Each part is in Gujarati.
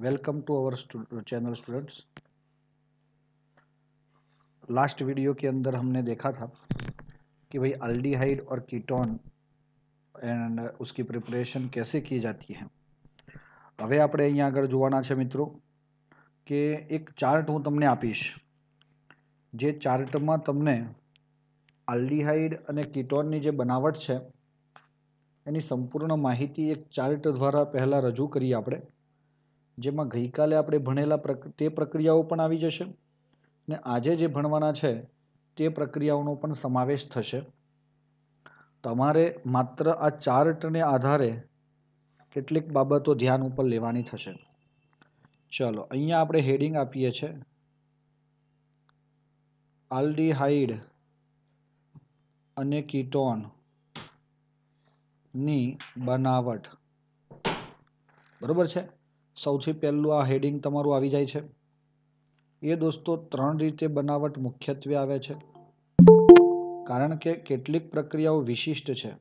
welcome to our channel students last video के अंदर हमने देखा था कि भाई अल्डिहाइड और कीटोन एंड उसकी प्रिपरेशन कैसे की जाती है હવે આપણે અહીંયા આગળ જોવાના છે મિત્રો કે એક ચાર્ટ હું તમને આપીશ જે ચાર્ટમાં તમને આલ્ડીહાઇડ અને કીટોનની જે બનાવટ છે એની સંપૂર્ણ માહિતી એક ચાર્ટ દ્વારા પહેલાં રજૂ કરી આપણે જેમાં ગઈકાલે આપણે ભણેલા તે પ્રક્રિયાઓ પણ આવી જશે ને આજે જે ભણવાના છે તે પ્રક્રિયાઓનો પણ સમાવેશ થશે. તમારે માત્ર આ ચાર્ટને આધારે કેટલીક બાબતો ધ્યાન ઉપર લેવાની થશે. ચલો, અહીંયા આપણે હેડિંગ આપીએ છીએ આલ્ડીહાઇડ અને કીટોનની બનાવટ. બરોબર છે? સૌથી પહેલું આ હેડિંગ તમારું આવી જાય છે. એ દોસ્તો ત્રણ રીતે બનાવટ મુખ્યત્વે આવે છે. કારણ કે કેટલીક પ્રક્રિયાઓ વિશિષ્ટ છે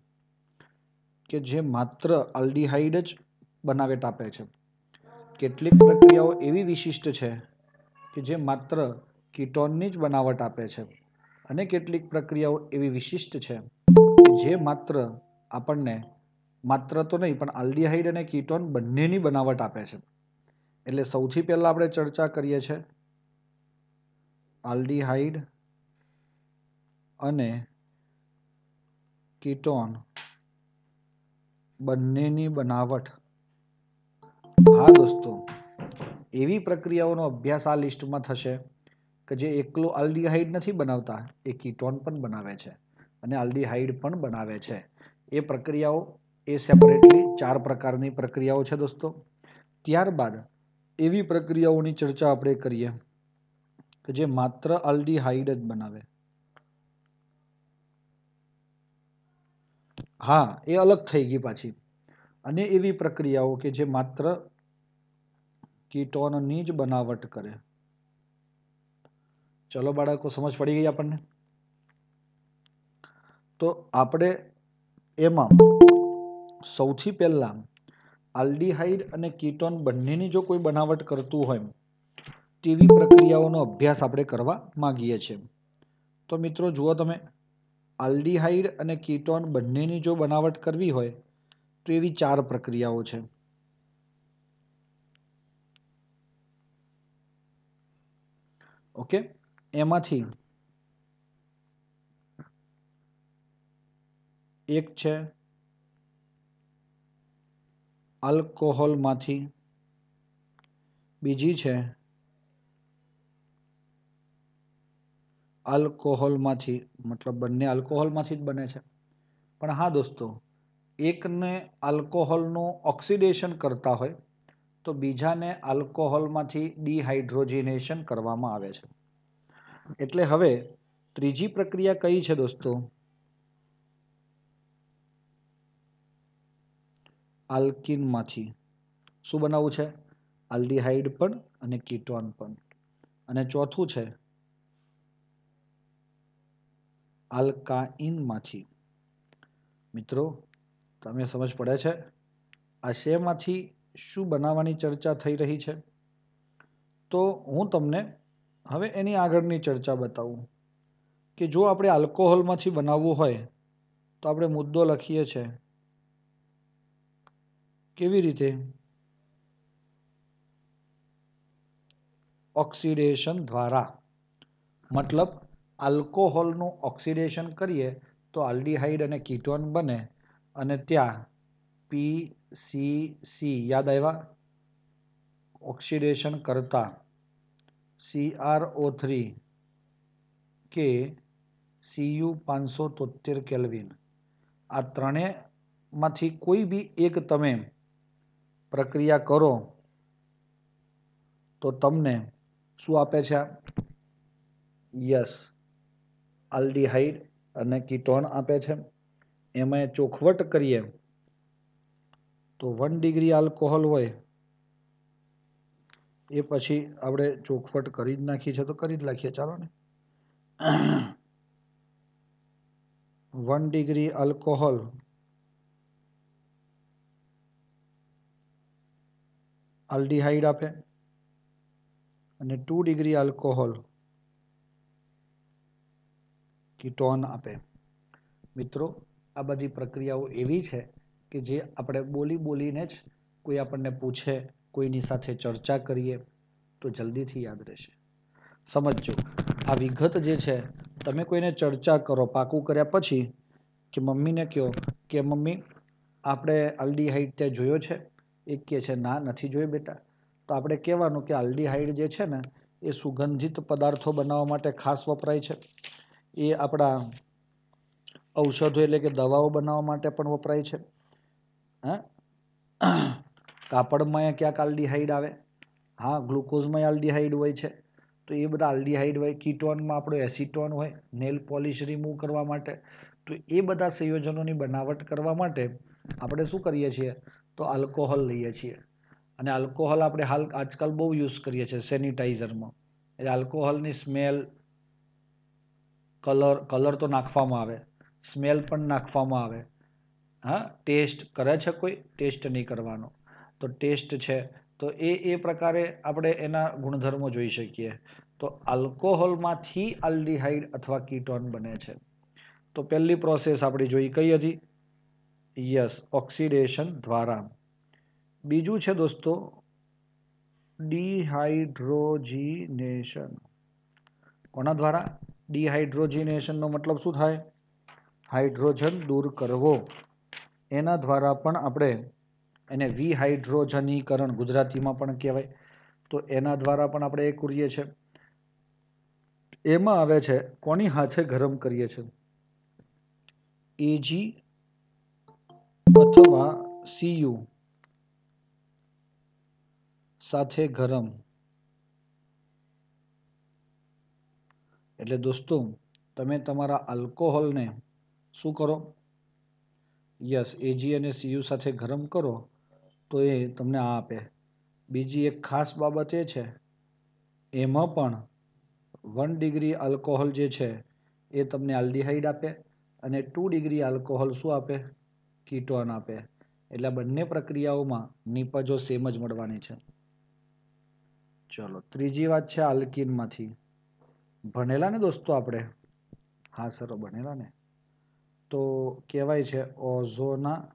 કે જે માત્ર અલ્ડીહાઇડ જ બનાવટ આપે છે. કેટલીક પ્રક્રિયાઓ એવી વિશિષ્ટ છે કે જે માત્ર કીટોનની જ બનાવટ આપે છે અને કેટલીક પ્રક્રિયાઓ એવી વિશિષ્ટ છે જે માત્ર આપણને માત્ર તો નહીં, પણ આલ્ડીહાઇડ અને કીટોન બંનેની બનાવટ આપે છે. એટલે સૌથી પહેલાં આપણે ચર્ચા કરીએ છીએ આલ્ડીહાઇડ અને કીટોન બંનેની બનાવટ. હા દોસ્તો, એવી પ્રક્રિયાઓનો અભ્યાસ આ લિસ્ટમાં થશે કે જે એકલો આલ્ડીહાઇડ નથી બનાવતા, એ કીટોન પણ બનાવે છે અને આલ્ડીહાઇડ પણ બનાવે છે. એ પ્રક્રિયાઓ એ સેપરેટલી ચાર પ્રકારની પ્રક્રિયાઓ છે દોસ્તો. ત્યારબાદ એવી પ્રક્રિયાઓની ચર્ચા આપણે કરીએ કે જે માત્ર આલ્ડીહાઇડ જ બનાવે. હા, એ અલગ થઈ ગઈ પાછી. અને એવી પ્રક્રિયાઓ કે જે માત્ર કીટોનની જ બનાવટ કરે. ચલો બાળકો, સમજ પડી ગઈ આપણને? તો આપણે એમાં સૌથી પહેલાં આલ્ડીહાઇડ અને કીટોન બંનેની જો કોઈ બનાવટ કરતું હોય, તેવી પ્રક્રિયાઓનો અભ્યાસ આપણે કરવા માગીએ છીએ. તો મિત્રો, જુઓ તમે, આલ્ડીહાઇડ અને કીટોન બંનેની જો બનાવટ કરવી હોય, તો એવી ચાર પ્રક્રિયાઓ છે. ઓકે? એમાંથી એક છે આલ્કોહોલમાંથી. બીજી છે આલ્કોહોલમાંથી, મતલબ બંને આલ્કોહોલમાંથી જ બને છે. પણ હા દોસ્તો, એકને આલ્કોહોલનું ઓક્સિડેશન કરતા હોય, તો બીજાને આલ્કોહોલમાંથી ડિહાઇડ્રોજિનેશન કરવામાં આવે છે. એટલે હવે ત્રીજી પ્રક્રિયા કઈ છે દોસ્તો? આલ્કિનમાંથી શું બનાવવું છે? આલ્ડીહાઇડ પણ અને કીટોન પણ. અને ચોથું છે આલ્કાઇનમાંથી મિત્રો તમે સમજ પડે છે, આ શેમાંથી શું બનાવવાની ચર્ચા થઈ રહી છે? તો હું તમને હવે એની આગળની ચર્ચા બતાવું. કે જો આપણે આલ્કોહોલમાંથી બનાવવું હોય, તો આપણે મુદ્દો લખીએ છીએ કેવી રીતે? ઓક્સિડેશન દ્વારા. મતલબ, આલ્કોહોલનું ઓક્સિડેશન કરીએ તો આલ્ડીહાઇડ અને કીટોન બને અને ત્યાં પી સી સી યાદ આવ્યા? ઓક્સિડેશન કરતા. સી આર ઓ થ્રી કે સીયુ પાંચસો તોતેર કેલ્વિન. આ ત્રણેયમાંથી કોઈ બી એક તમે પ્રક્રિયા કરો, તો તમને શું આપે છે? યસ, આલ્ડીહાઇડ અને કીટોન આપે છે. એમાં ચોખવટ કરીએ, તો વન ડિગ્રી આલ્કોહોલ હોય, એ પછી આપણે ચોખવટ કરી જ નાખી છે તો કરી જ નાખીએ, ચાલો ને. વન ડિગ્રી આલ્કોહોલ આલ્ડીહાઇડ આપે અને ટુ ડિગ્રી આલ્કોહોલ કીટોન આપે. મિત્રો, આ બધી પ્રક્રિયાઓ એવી છે કે જે આપણે બોલી બોલીને જ કોઈ આપણને પૂછે, કોઈની સાથે ચર્ચા કરીએ, તો જલ્દીથી યાદ રહેશે. સમજજો, આ વિગત જે છે, તમે કોઈને ચર્ચા કરો, પાકું કર્યા પછી કે મમ્મીને કહો કે, મમ્મી, આપણે આલ્ડીહાઇડ તે જોયો છે? એ કહે છે, ના, નથી જોઈ બેટા. તો આપણે કહેવાનું કે આલ્ડીહાઇડ જે છે ને, એ સુગંધિત પદાર્થો બનાવવા માટે ખાસ વપરાય છે. એ આપણા ઔષધો એટલે કે દવાઓ બનાવવા માટે પણ વપરાય છે. હા? કાપડમાં ક્યાંક આલ્ડીહાઇડ આવે. હા, ગ્લુકોઝમાં આલ્ડીહાઇડ હોય છે. તો એ બધા આલ્ડીહાઇડ હોય, કીટોનમાં આપણો એસિટોન હોય, નેલ પોલિશ રિમૂવ કરવા માટે. તો એ બધા સંયોજનોની બનાવટ કરવા માટે આપણે શું કરીએ છીએ? તો આલ્કોહોલ લઈએ છીએ. અને આલ્કોહોલ આપણે હાલ આજકાલ બહુ યુઝ કરીએ છીએ સેનિટાઈઝરમાં એટલે આલ્કોહોલની સ્મેલ કલર કલર તો નાખવામાં આવે. સ્મેલ પણ નાખવામાં આવે. હા ટેસ્ટ કરે છે કોઈ? ટેસ્ટ નહીં કરવાનો. તો ટેસ્ટ છે. તો એ એ પ્રકારે આપણે એના ગુણધર્મો જોઈ શકીએ. તો આલ્કોહોલમાંથી આલ્ડીહાઈડ અથવા કીટોન બને છે. તો પહેલી પ્રોસેસ આપણી જોઈ કઈ હતી? યસ, ઓક્સિડેશન દ્વારા. બીજું છે દોસ્તો, ડિહાઇડ્રોજીનેશન. કોના દ્વારા? ડિહાઇડ્રોજીનેશનનો મતલબ શું થાય? હાઇડ્રોજન દૂર કરવો. એના દ્વારા પણ આપણે એને વિહાઇડ્રોજનીકરણ ગુજરાતીમાં પણ કહેવાય. તો એના દ્વારા પણ આપણે એ કરીએ છીએ એમાં આવે છે, કોની હાથે ગરમ કરીએ છીએ એજી અથવા સીયુ સાથે ગરમ. એટલે દોસ્તો, તમે તમારા આલ્કોહોલને શું કરો? યસ એજી અને સીયુ સાથે ગરમ કરો, તો એ તમને આ આપે. બીજી એક ખાસ બાબત એ છે, એમાં પણ વન ડિગ્રી આલ્કોહોલ જે છે, એ તમને આલ્ડીહાઇડ આપે અને ટુ ડિગ્રી આલ્કોહોલ શું આપે? કીટોન આપે. એટલે બંને પ્રક્રિયાઓમાં નિપજો સેમ જ મળવાની છે. ચલો, ત્રીજી વાત છે આલ્કિનમાંથી. ભણેલા ને દોસ્તો આપણે? હા, સર, ભણેલા ને. તો કહેવાય છે ઓઝોના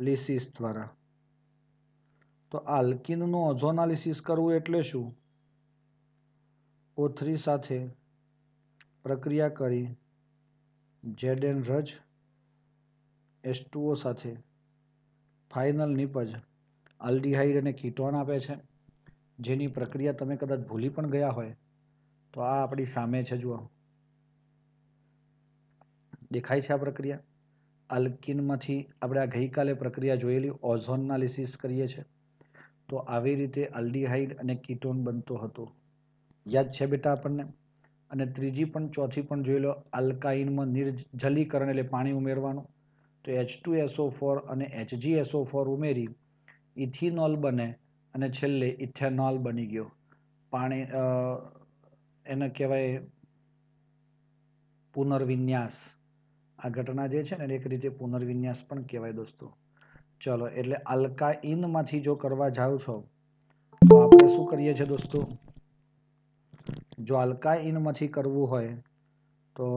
લિસિસ દ્વારા. તો આલ્કિનનું ઓઝોનાલિસિસ કરવું એટલે શું? ઓ થ્રી સાથે પ્રક્રિયા કરી જેડ એન રજ, એસ ટુઓ સાથે ફાઇનલ નિપજ આલ્ડીહાઇડ અને કીટોન આપે છે. જેની પ્રક્રિયા તમે કદાચ ભૂલી પણ ગયા હોય, તો આ આપણી સામે છે જુઓ. દેખાય છે આ પ્રક્રિયા? આલ્કિનમાંથી આપણે આ ગઈકાલે પ્રક્રિયા જોયેલી ઓઝોનાલિસિસ કરીએ છીએ તો આવી રીતે આલ્ડીહાઇડ અને કીટોન બનતો હતો. યાદ છે બેટા આપણને? અને ત્રીજી પણ, ચોથી પણ જોઈ લો, આલ્કાઇનમાં નિર્જલીકરણ એટલે પાણી ઉમેરવાનું. તો એચ ટુ એસઓ ફોર અને એચજી એસઓ ફોર ઉમેરી, ઇથિનોલ બને અને છેલ્લે ઇથેનોલ બની ગયો. પાણી એને કહેવાય પુનર્વિન્યાસ. આ ઘટના જે છે ને એક રીતે પુનર્વિન્યાસ પણ કહેવાય દોસ્તો. ચલો, એટલે આલ્કાઇનમાંથી જો કરવા જાઓ છો, તો આપણે શું કરીએ છીએ દોસ્તો? જો આલ્કાઇનમાંથી કરવું હોય તો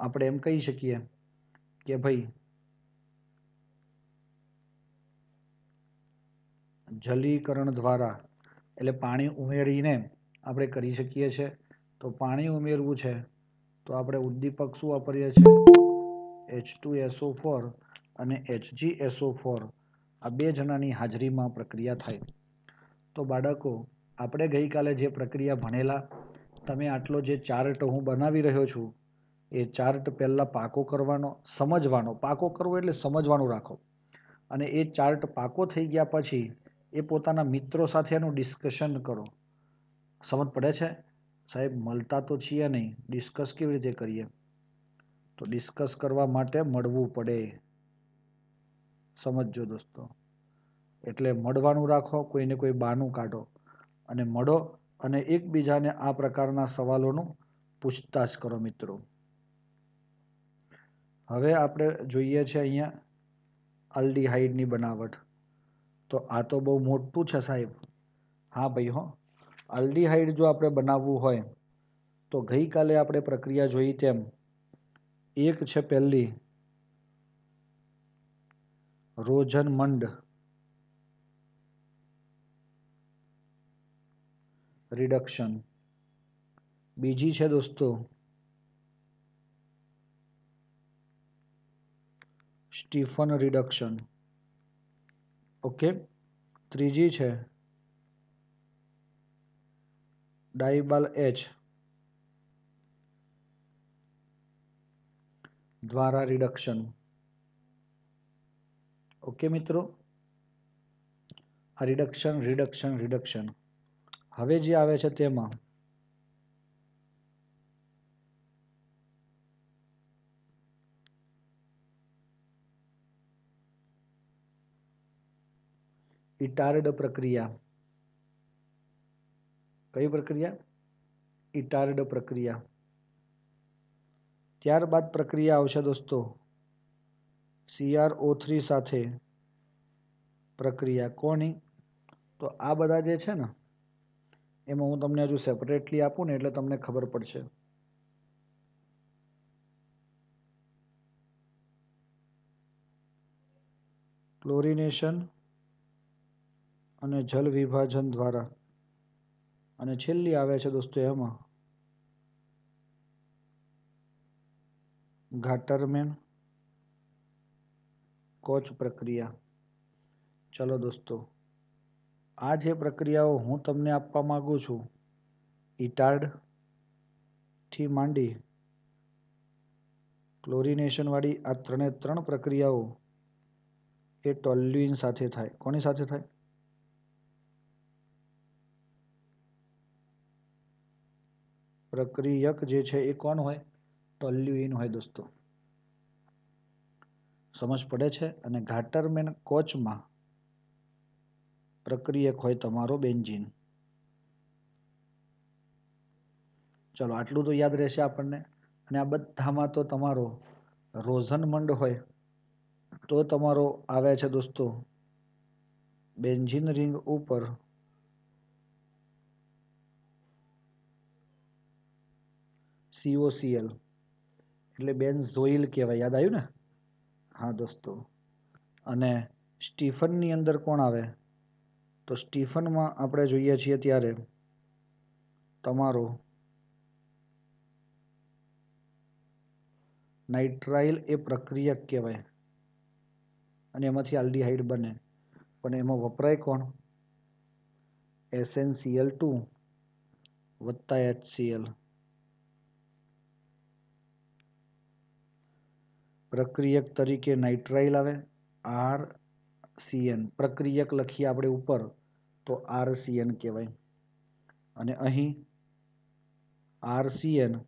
આપણે એમ કહી શકીએ કે ભાઈ, જલીકરણ દ્વારા, એટલે પાણી ઉમેરીને આપણે કરી શકીએ છીએ તો પાણી ઉમેરવું છે, તો આપણે ઉદ્દીપક શું વાપરીએ છીએ એચ ટુ એસઓ ફોર અને એચજી એસઓ ફોર આ બે જણાની હાજરીમાં પ્રક્રિયા થાય. તો બાળકો, આપણે ગઈકાલે જે પ્રક્રિયા ભણેલા, તમે આટલો જે ચાર્ટ હું બનાવી રહ્યો છું, એ ચાર્ટ પહેલાં પાકો કરવાનો, સમજવાનો. પાકો કરવો એટલે સમજવાનું રાખો. અને એ ચાર્ટ પાકો થઈ ગયા પછી, એ પોતાના મિત્રો સાથે એનું ડિસ્કશન કરો. સમજ પડે છે? સાહેબ, મળતા તો છીએ નહીં. ડિસ્કસ કેવી રીતે કરીએ? તો ડિસ્કસ કરવા માટે મળવું પડે. સમજજો દોસ્તો. એટલે મળવાનું રાખો, કોઈને કોઈ બાનું કાઢો અને મળો અને એકબીજાને આ પ્રકારના સવાલોનું પૂછતાછ કરો મિત્રો. હવે આપણે જોઈએ છે અહીંયા અલ્ડીહાઇડની બનાવટ. તો આ તો બહુ મોટું છે સાહેબ. હા ભાઈ હો. અલ્ડીહાઇડ જો આપણે બનાવવું હોય, તો ગઈકાલે આપણે પ્રક્રિયા જોઈ તેમ, એક છે પહેલી રોઝનમંડ રિડક્શન બીજી છે દોસ્તો સ્ટીફન રિડક્શન ઓકે ત્રીજી છે ડાઈબાલ એચ દ્વારા રિડક્શન ઓકે મિત્રો. આ રિડક્શન રિડક્શન રિડક્શન હવે જે આવે છે તેમાં, ઇટાર્ડ પ્રક્રિયા. કઈ પ્રક્રિયા? ઇટાર્ડ પ્રક્રિયા. ત્યારબાદ પ્રક્રિયા આવશે દોસ્તો. સીઆરઓ થ્રી સાથે પ્રક્રિયા કોની? તો આ બધા જે છે ને, એમાં હું તમને હજુ સેપરેટલી આપું ને એટલે તમને ખબર પડશે. ક્લોરિનેશન અને જલ વિભાજન દ્વારા. અને છેલ્લી આવે છે દોસ્તો એમાં. ઘાટરમેન કોચ પ્રક્રિયા? ચલો દોસ્તો, આ જે પ્રક્રિયાઓ હું તમને આપવા માંગુ છું ઇટાર્ડથી માંડી ક્લોરિનેશન વાળી આ ત્રણે ત્રણ પ્રક્રિયાઓ એ ટોલ્યુઇન સાથે થાય. કોની સાથે થાય? પ્રક્રિયક જે છે એ કોણ હોય? ટોલ્યુઇન હોય દોસ્તો. સમજ પડે છે અને ઘાટરમેન કોચમાં પ્રક્રિયક હોય તમારો બેન્જીન ચલો, આટલું તો યાદ રહેશે આપણને. અને આ બધામાં તો તમારો રોઝનમંડ હોય તો તમારો આવે છે દોસ્તો બેન્જિન રિંગ ઉપર. સીઓસીએલ એટલે બેન્ઝોઇલ કહેવાય. યાદ આવ્યું ને? હા દોસ્તો. અને સ્ટીફનની અંદર કોણ આવે? તો સ્ટીફનમાં આપણે જોઈએ છીએ ત્યારે તમારો નાઇટ્રાઇલ એ પ્રક્રિયક કહેવાય. અને એમાંથી આલ્ડીહાઇડ બને. પણ એમાં વપરાય કોણ? એસએનસીએલ ટુ વત્તા એચસીએલ. પ્રક્રિયક તરીકે નાઇટ્રાઇલ આવે આર સીએન પ્રક્રિયક લખીએ આપણે ઉપર, તો આર સીએન કહેવાય. અને અહીં આર સીએન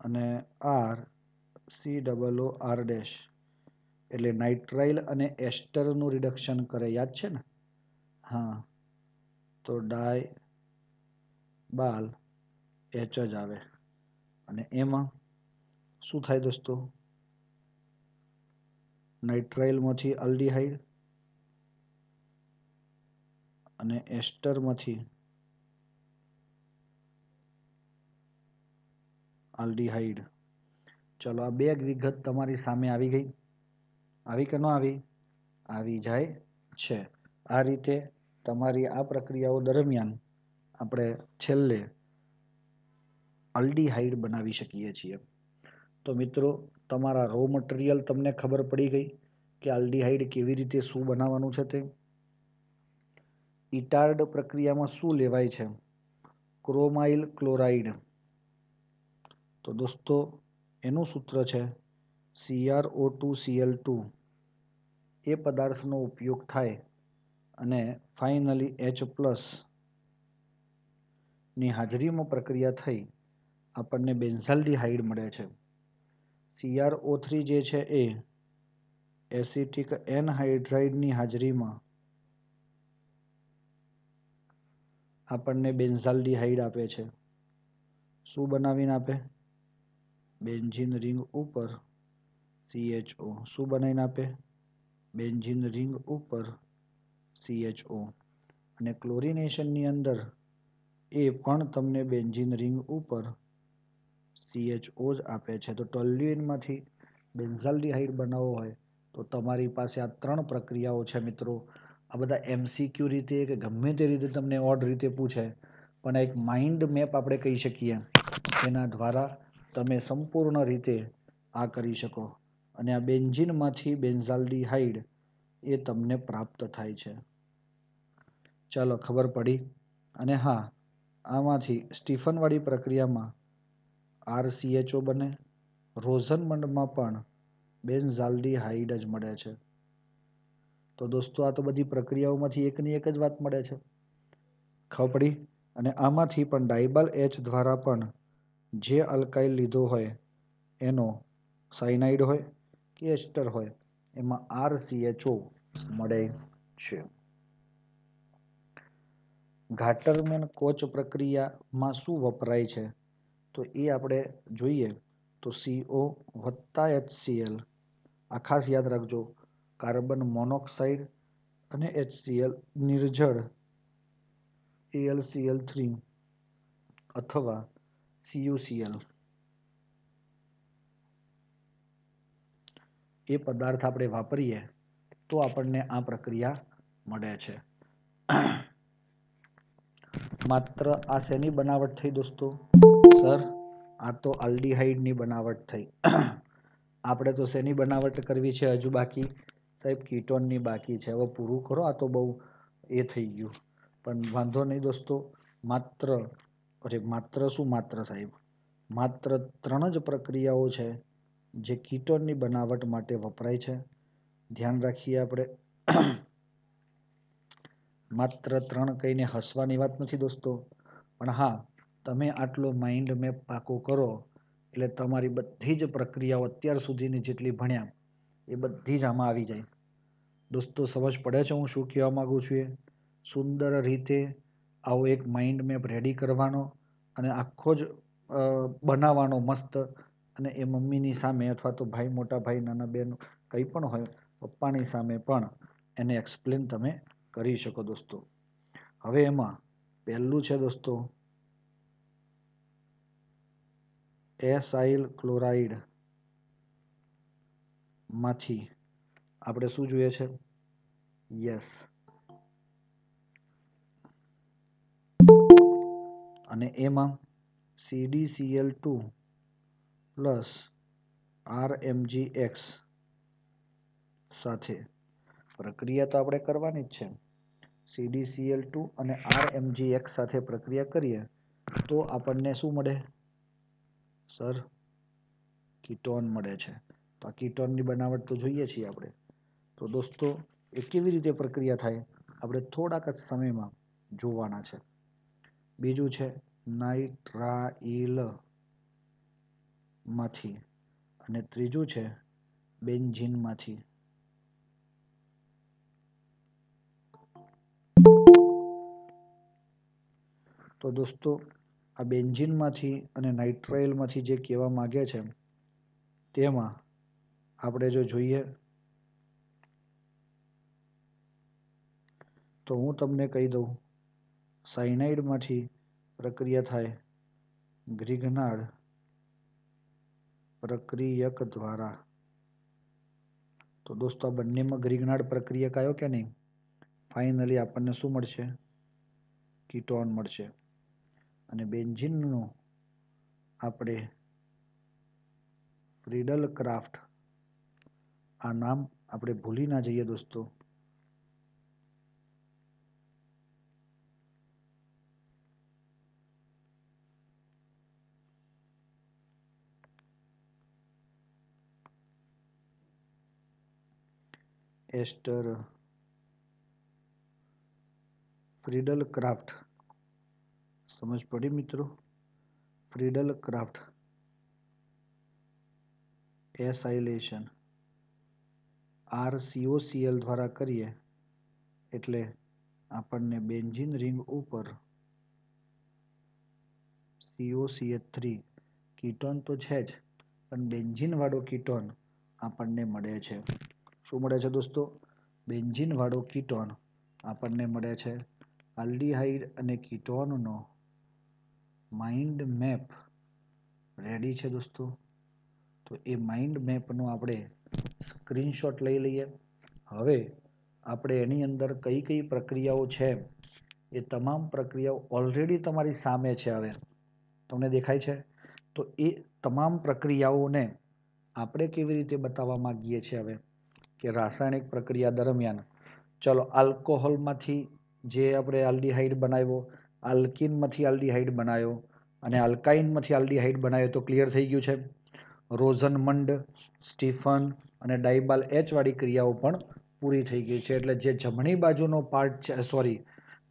અને R C double O R dash. એટલે નાઇટ્રાઇલ અને એસ્ટરનું રિડક્શન કરે, યાદ છે ને? હા. તો ડાય બાલ એચ જ આવે. અને એમાં શું થાય દોસ્તો? નાઇટ્રાઇલમાંથી અલ્ડીહાઈડ અને એસ્ટરમાંથી આલ્ડીહાઇડ ચલો, આ બે વિગત તમારી સામે આવી ગઈ. આવી કે ન આવી? આવી જાય છે. આ રીતે તમારી આ પ્રક્રિયાઓ દરમિયાન આપણે છેલ્લે અલ્ડીહાઇડ બનાવી શકીએ છીએ. તો મિત્રો તમારા રો મટીરિયલ તમને ખબર પડી ગઈ કે આલ્ડીહાઇડ કેવી રીતે શું બનાવવાનું છે તે? ઇટાર્ડ પ્રક્રિયામાં શું લેવાય છે? Chromyl chloride. તો દોસ્તો, એનું સૂત્ર છે સીઆરઓ ટુ સીએલ ટુ એ પદાર્થનો ઉપયોગ થાય અને ફાઇનલી એચ પ્લસની હાજરીમાં પ્રક્રિયા થઈ આપણને બેન્ઝાલ્ડીહાઇડ મળે છે. સીઆરઓ થ્રી જે છે એ એસિટિક એનહાઇડ્રાઇડની હાજરીમાં આપણને બેન્ઝાલ્ડીહાઇડ આપે છે. શું બનાવીને આપે? બેન્ઝિન રિંગ ઉપર સીએચઓ શું બનાવીને આપે? બેન્ઝિન રિંગ ઉપર સીએચઓ અને ક્લોરિનેશનની અંદર એ પણ તમને બેન્ઝિન રિંગ ઉપર સીએચઓ જ આપે છે. તો ટોલ્યુઇનમાંથી બેન્ઝાલ્ડિહાઇડ બનાવવો હોય તો તમારી પાસે આ ત્રણ પ્રક્રિયાઓ છે મિત્રો. આ બધા એમસીક્યુ રીતે કે ગમે તે રીતે તમને ઓડ રીતે પૂછે, પણ એક માઇન્ડ મેપ આપણે કહી શકીએ. એના દ્વારા તમે સંપૂર્ણ રીતે આ કરી શકો. અને આ બેન્ઝિનમાંથી બેન્ઝાલ્ડિહાઇડ એ તમને પ્રાપ્ત થાય છે. ચાલો ખબર પડી. અને હા, આમાંથી સ્ટીફનવાળી પ્રક્રિયામાં આરસીએચઓ બને. રોઝનમંડમાં પણ બેન્ઝાલ્ડિહાઇડ જ મળે છે. તો દોસ્તો, આ તો બધી પ્રક્રિયાઓમાંથી એકની એક જ વાત મળે છે. ખબર પડી અને આમાંથી પણ ડાયબલ એચ દ્વારા પણ જે અલ્કાઇલ લીધો હોય, એનો સાયનાઇડ હોય કે એસ્ટર હોય, એમાં આરસીએચઓ મળે છે. ઘાટરમેન કોચ પ્રક્રિયામાં શું વપરાય છે? તો એ આપણે જોઈએ તો સીઓ વત્તા એચસીએલ આ ખાસ યાદ રાખજો, કાર્બન મોનોક્સાઇડ અને એચસીએલ નિર્જળ એલસીએલ થ્રી અથવા સીયુસીએલ એ પદાર્થ આપણે વાપરીએ તો આપણને આ પ્રક્રિયા મળે છે. માત્ર આ શેની બનાવટ થઈ દોસ્તો? સર, આ તો આલ્ડીહાઈડની બનાવટ થઈ. આપણે તો શેની બનાવટ કરવી છે હજુ બાકી? સાહેબ, કીટોનની બાકી છે. હવે પૂરું કરો, આ તો બહુ એ થઈ ગયું. પણ વાંધો નહીં દોસ્તો, માત્ર, અરે, માત્ર શું માત્ર સાહેબ? માત્ર ત્રણ જ પ્રક્રિયાઓ છે જે કીટોનની બનાવટ માટે વપરાય છે. ધ્યાન રાખીએ આપણે. માત્ર ત્રણ કહીને હસવાની વાત નથી દોસ્તો. પણ હા તમે આટલો માઇન્ડ મેપ પાકો કરો, એટલે તમારી બધી જ પ્રક્રિયાઓ અત્યાર સુધીની જેટલી ભણ્યા, એ બધી જ આમાં આવી જાય. દોસ્તો, સમજ પડે છે હું શું કહેવા માગું છું એ? સુંદર રીતે આવો એક માઇન્ડ મેપ રેડી કરવાનો અને આખો જ બનાવવાનો મસ્ત અને એ મમ્મીની સામે અથવા તો ભાઈ, મોટા ભાઈ, નાના બેન, કંઈ પણ હોય, પપ્પાની સામે પણ એને એક્સપ્લેન તમે કરી શકો દોસ્તો. હવે એમાં પહેલું છે દોસ્તો એસાઇલ ક્લોરાઇડમાંથી. આપણે શું જોઈએ છે? યસ. અને એમાં CDCL two plus R MG X સાથે. પ્રક્રિયા તો આપણે કરવાની જ છે. સીડીસીએલ ટુ અને આર એમજી એક્સ સાથે પ્રક્રિયા કરીએ તો આપણને શું મળે? સર, કીટોન મળે છે. તો આ કીટોનની બનાવટ તો જોઈએ છીએ આપણે. તો દોસ્તો, એ કેવી રીતે પ્રક્રિયા થાય? આપણે થોડાક જ સમયમાં જોવાના છે. બીજું છે નાઇટ્રાઇલમાંથી અને ત્રીજું છે, બેન્ઝીનમાંથી. તો દોસ્તો આ બેન્ઝીનમાંથી અને નાઇટ્રાઇલમાંથી જે કહેવા માગે છે, તેમાં આપણે જો જોઈએ, તો હું તમને કહી દઉં, સાયનાઇડમાંથી પ્રક્રિયા થાય ગ્રીઘનાળ પ્રક્રિયક દ્વારા. તો દોસ્તો, આ બંનેમાં ગ્રીઘનાળ પ્રક્રિયક આવ્યો કે નહીં? ફાઇનલી આપણને શું મળશે? કીટોન મળશે. અને બેન્ઝિનનું આપણે ફ્રીડલ ક્રાફ્ટ, આ નામ આપણે ભૂલી ના જઈએ દોસ્તો. Ester Friedel Crafts. સમજ પડી મિત્રો Friedel Crafts acylation R COCL દ્વારા કરીએ, એટલે આપણને બેન્ઝિન રિંગ ઉપર સીઓસીએ થ્રી કીટોન તો છે જ, પણ બેન્ઝિનવાળો કીટોન આપણને મળે છે. શું મળે છે દોસ્તો? બેન્ઝિનવાળો કીટોન આપણને મળે છે. આલ્ડીહાઇડ અને કીટોનનો માઇન્ડ મેપ રેડી છે દોસ્તો. તો એ માઇન્ડ મેપનો આપણે સ્ક્રીનશોટ લઈ લઈએ. હવે આપણે એની અંદર કઈ કઈ પ્રક્રિયાઓ છે? એ તમામ પ્રક્રિયાઓ ઓલરેડી તમારી સામે છે હવે. તમને દેખાય છે? તો એ તમામ પ્રક્રિયાઓને આપણે કેવી રીતે બતાવવા માગીએ છીએ હવે? કે રાસાયણિક પ્રક્રિયા દરમિયાન. ચલો આલ્કોહોલમાંથી જે આપણે આલ્ડીહાઇડ બનાવ્યો આલ્કિનમાંથી આલ્ડીહાઇડ બનાવ્યો અને આલ્કાઇનમાંથી આલ્ડીહાઇડ બનાવ્યો તો ક્લિયર થઈ ગયું છે. રોઝનમંડ, સ્ટીફન અને ડાઇબાલ એચવાળી ક્રિયાઓ પણ પૂરી થઈ ગઈ છે. એટલે જે જમણી બાજુનો પાર્ટ છે સોરી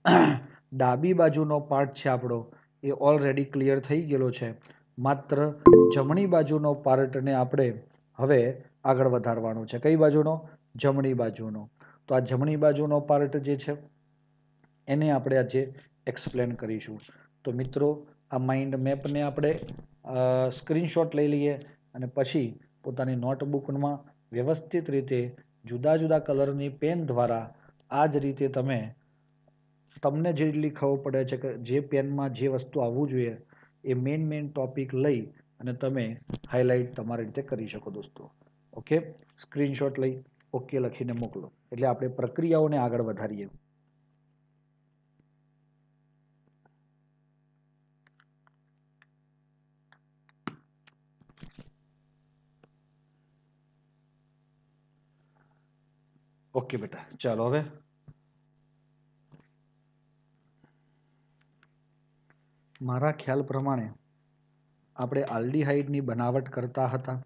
ડાબી બાજુનો પાર્ટ છે આપણો, એ ઓલરેડી ક્લિયર થઈ ગયેલો છે. માત્ર જમણી બાજુનો પાર્ટને આપણે હવે આગળ વધારવાનો છે. કઈ બાજુનો? જમણી બાજુનો. તો આ જમણી બાજુનો પાર્ટ જે છે, એને આપણે આજે એક્સપ્લેન કરીશું. તો મિત્રો, આ માઇન્ડ મેપને આપણે સ્ક્રીનશોટ લઈ લઈએ અને પછી પોતાની નોટબુકમાં વ્યવસ્થિત રીતે જુદા જુદા કલરની પેન દ્વારા આ જ રીતે તમે, તમને જેટલી ખબર પડે છે કે જે પેનમાં જે વસ્તુ આવવું જોઈએ, એ મેઇન મેઇન ટોપિક લઈ અને તમે હાઇલાઇટ તમારી રીતે કરી શકો દોસ્તો. ઓકે સ્ક્રીનશોટ લઈ ઓકે લખીને મોકલો. એટલે આપણે પ્રક્રિયાઓને આગળ વધારીએ. ઓકે બેટા ચાલો હવે મારા ખ્યાલ પ્રમાણે આપણે આલ્ડીહાઇડની બનાવટ કરતા હતા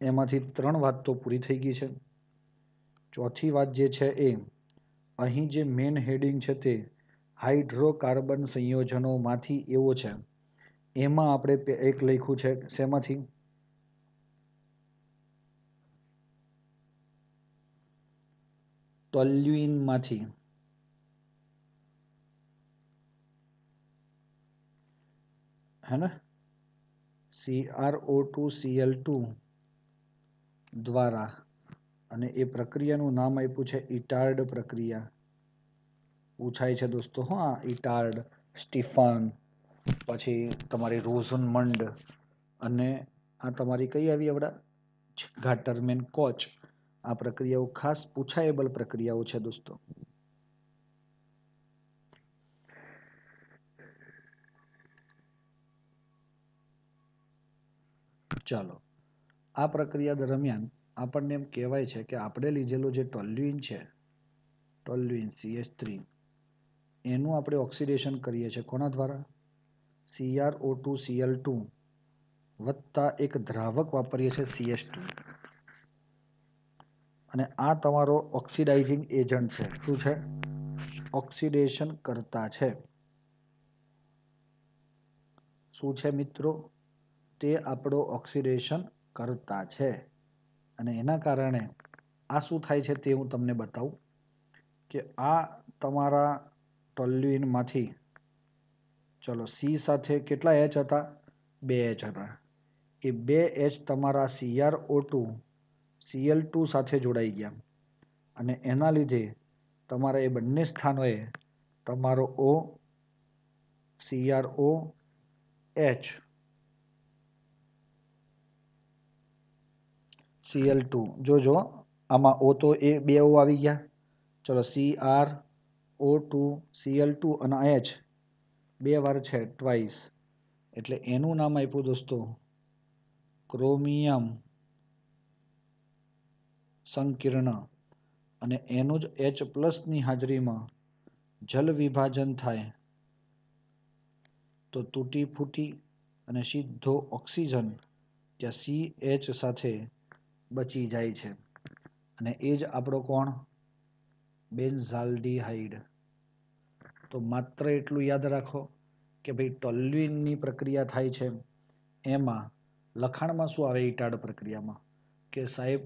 એમાંથી ત્રણ વાત તો પૂરી થઈ ગઈ છે ચોથી વાત જે છે એ અહીં જે મેન હેડિંગ છે તે હાઇડ્રોકાર્બન સંયોજનોમાંથી એવો છે એમાં આપણે એક લખ્યું છે, શેમાંથી? ટોલ્યુઇનમાંથી હે ને C R O two CL two દ્વારા. અને એ પ્રક્રિયાનું નામ આપ્યું છે ઇટાર્ડ પ્રક્રિયા. પૂછાય છે દોસ્તો, હા ઇટાર્ડ સ્ટીફન પછી તમારી રોઝનમંડ અને આ તમારી કઈ આવી આવડા? Gattermann Koch. આ પ્રક્રિયાઓ ખાસ પૂછાયેબલ પ્રક્રિયાઓ છે દોસ્તો. ચાલો. આ પ્રક્રિયા દરમિયાન આપણને એમ કહેવાય છે કે આપણે લીધેલું જે ટોલ્યુઇન છે, ટોલ્યુઇન સીએચ થ્રી એનું આપણે ઓક્સિડેશન કરીએ છીએ કોના દ્વારા? CR O two CL two વત્તા એક દ્રાવક વાપરીએ છીએ સીએચ ટુ અને આ તમારો ઓક્સિડાઇઝિંગ એજન્ટ છે. શું છે? ઓક્સિડેશન કરતા છે. શું છે મિત્રો? તે આપણો ઓક્સિડેશન કરતા છે. અને એના કારણે આ શું થાય છે તે હું તમને બતાવું કે આ તમારા ટોલ્યુઇનમાંથી ચલો સી સાથે કેટલા એચ હતા? બે એચ હતા. એ બે એચ તમારા CR O two CL two સાથે જોડાઈ ગયા. અને એના લીધે તમારા એ બંને સ્થાનોએ તમારો O CR O H CL two જોજો, આમાં ઓ તો એ બે ઓ આવી ગયા. ચલો C R O two CL two અને એચ બે વાર છે ટ્વાઇસ એટલે એનું નામ આપ્યું દોસ્તો, ક્રોમિયમ સંકીર્ણ. અને એનું જ એચ પ્લસની હાજરીમાં જલ વિભાજન થાય. તો તૂટી ફૂટી અને સીધો ઓક્સિજન ત્યાં સી એચ સાથે બચી જાય છે. અને એ જ આપણો કોણ? બેન્ઝાલ્ડીહાઇડ. તો માત્ર એટલું યાદ રાખો કે ભાઈ ટોલ્યુઇનની પ્રક્રિયા થાય છે. એમાં લખાણમાં શું આવે ઇટાડ પ્રક્રિયામાં? કે સાહેબ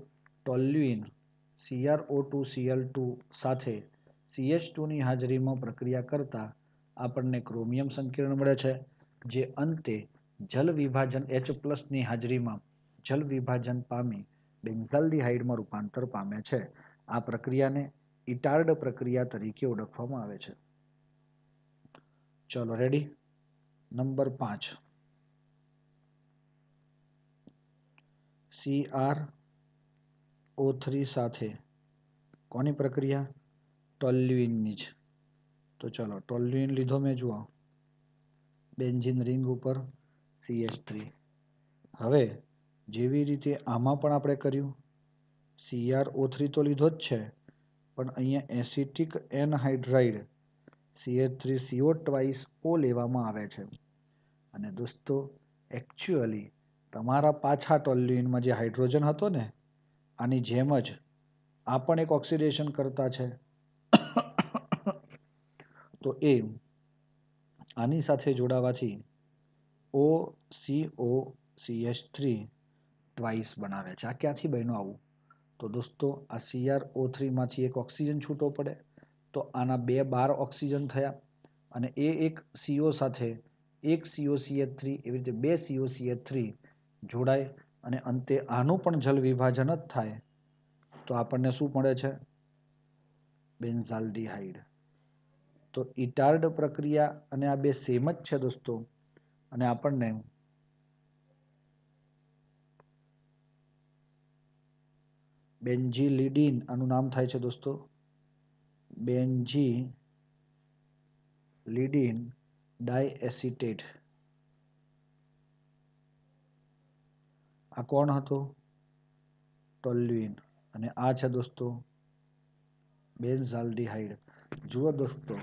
toluene CR O two CL two સાથે સીએચ ટુની હાજરીમાં પ્રક્રિયા કરતાં આપણને ક્રોમિયમ સંકીર્ણ મળે છે, જે અંતે જલ વિભાજન એચ પ્લસની હાજરીમાં જલ વિભાજન પામી બેન્ઝાલ્ડિહાઇડમાં રૂપાંતર પામે છે. આ પ્રક્રિયાને ઇટાર્ડ પ્રક્રિયા તરીકે ઓળખવામાં આવે છે. ચલો રેડી નંબર પાંચ સી આર ઓ થ્રી સાથે કોની પ્રક્રિયા ટોલ્યુઇનની જ તો ચલો ટોલ્યુઇન લીધો મેં જુઓ બેન્ઝિન રિંગ ઉપર સીએચ થ્રી હવે જેવી રીતે આમાં પણ આપણે કર્યું સીઆર ઓ થ્રી તો લીધો જ છે પણ અહીંયા acetic anhydride CH three, CO twice O લેવામાં આવે છે. અને દોસ્તો એકચ્યુઅલી તમારા પાછા ટોલ્યુઇનમાં જે હાઇડ્રોજન હતો ને, આની જેમ જ આ પણ એક ઓક્સિડેશન કરતા છે. તો એ આની સાથે જોડાવાથી O C O C H three twice બનાવે છે. આ ક્યાંથી બન્યું આવું? તો દોસ્તો, આ સીઆર ઓ થ્રીમાંથી એક ઓક્સિજન છૂટો પડે તો આના બે બાર ઓક્સિજન થયા અને એ એક સીઓ સાથે એક સીઓ સીએચ થ્રી એવી રીતે બે સીઓ સીએચ થ્રી જોડાય અને અંતે આનું પણ જલ વિભાજન જ થાય. તો આપણને શું મળે છે? બેન્ઝાલ્ડિહાઇડ. તો ઇટાર્ડ પ્રક્રિયા અને આ બે સેમ જ છે દોસ્તો. અને આપણને બેન્જીલિડીન આનું નામ થાય છે દોસ્તો. બેન્ઝી લીડિન ડાયએસિટેટ આ કોણ હતો? ટોલ્યુઇન અને આ છે દોસ્તો બેન્ઝાલ્ડિહાઇડ. જુઓ દોસ્તો,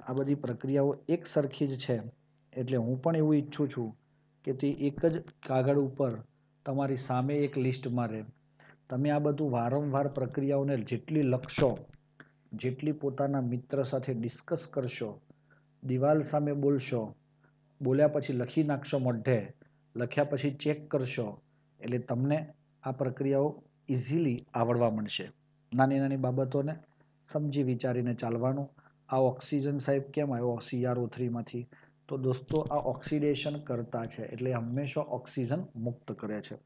આ બધી પ્રક્રિયાઓ એક સરખી જ છે. એટલે હું પણ એવું ઈચ્છું છું કે તે એક જ કાગળ ઉપર તમારી સામે એક લિસ્ટમાં રહે. તમે આ બધું વારંવાર પ્રક્રિયાઓને જેટલી લખશો જેટલી પોતાના મિત્ર સાથે ડિસ્કસ કરશો, દિવાલ સામે બોલશો, બોલ્યા પછી લખી નાખશો મોઢે, લખ્યા પછી ચેક કરશો, એટલે તમને આ પ્રક્રિયાઓ ઇઝીલી આવડવા મળશે. નાની નાની બાબતોને સમજી વિચારીને ચાલવાનું. આ ઓક્સિજન સાહેબ કેમ આવ્યો સીઆરઓ થ્રીમાંથી તો દોસ્તો, આ ઓક્સિડેશન કરતા છે, એટલે હંમેશા ઓક્સિજન મુક્ત કરે છે.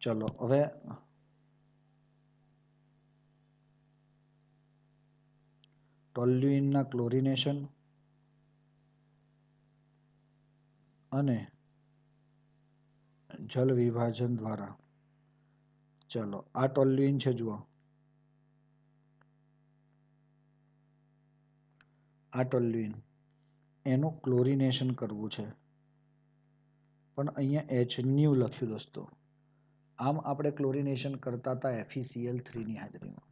ચલો, હવે ટોલ્યુઇનના ક્લોરિનેશન અને જલ વિભાજન દ્વારા. ચલો, આ ટોલ્યુઇન છે, જુઓ. આ ટોલ્યુઇન. એનું ક્લોરિનેશન કરવું છે. પણ અહીંયા એચ ન્યુ લખ્યું, દોસ્તો. આમ આપણે ક્લોરિનેશન કરતા હતા એફીસીએલ થ્રીની હાજરીમાં.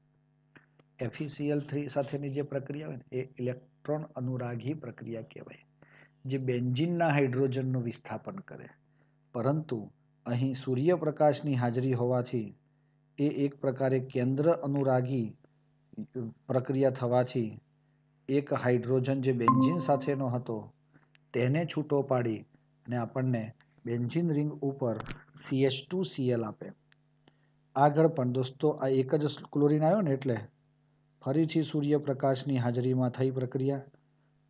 એફઈસીએલ થ્રી સાથેની જે પ્રક્રિયા હોય એ ઇલેક્ટ્રોન અનુરાગી પ્રક્રિયા કહેવાય. જે બેન્ઝિનના હાઇડ્રોજનનું વિસ્થાપન કરે. પરંતુ અહીં સૂર્યપ્રકાશની હાજરી હોવાથી એ એક પ્રકારે કેન્દ્ર અનુરાગી પ્રક્રિયા થવાથી એક હાઇડ્રોજન જે બેન્ઝિન સાથેનો હતો, તેને છૂટો પાડી અને આપણને બેન્ઝિન રિંગ ઉપર સીએચ ટુ સીએલ આપે. આગળ પણ દોસ્તો, આ એક જ ક્લોરિન આવ્યો ને એટલે ફરીથી સૂર્યપ્રકાશની હાજરીમાં થઈ પ્રક્રિયા.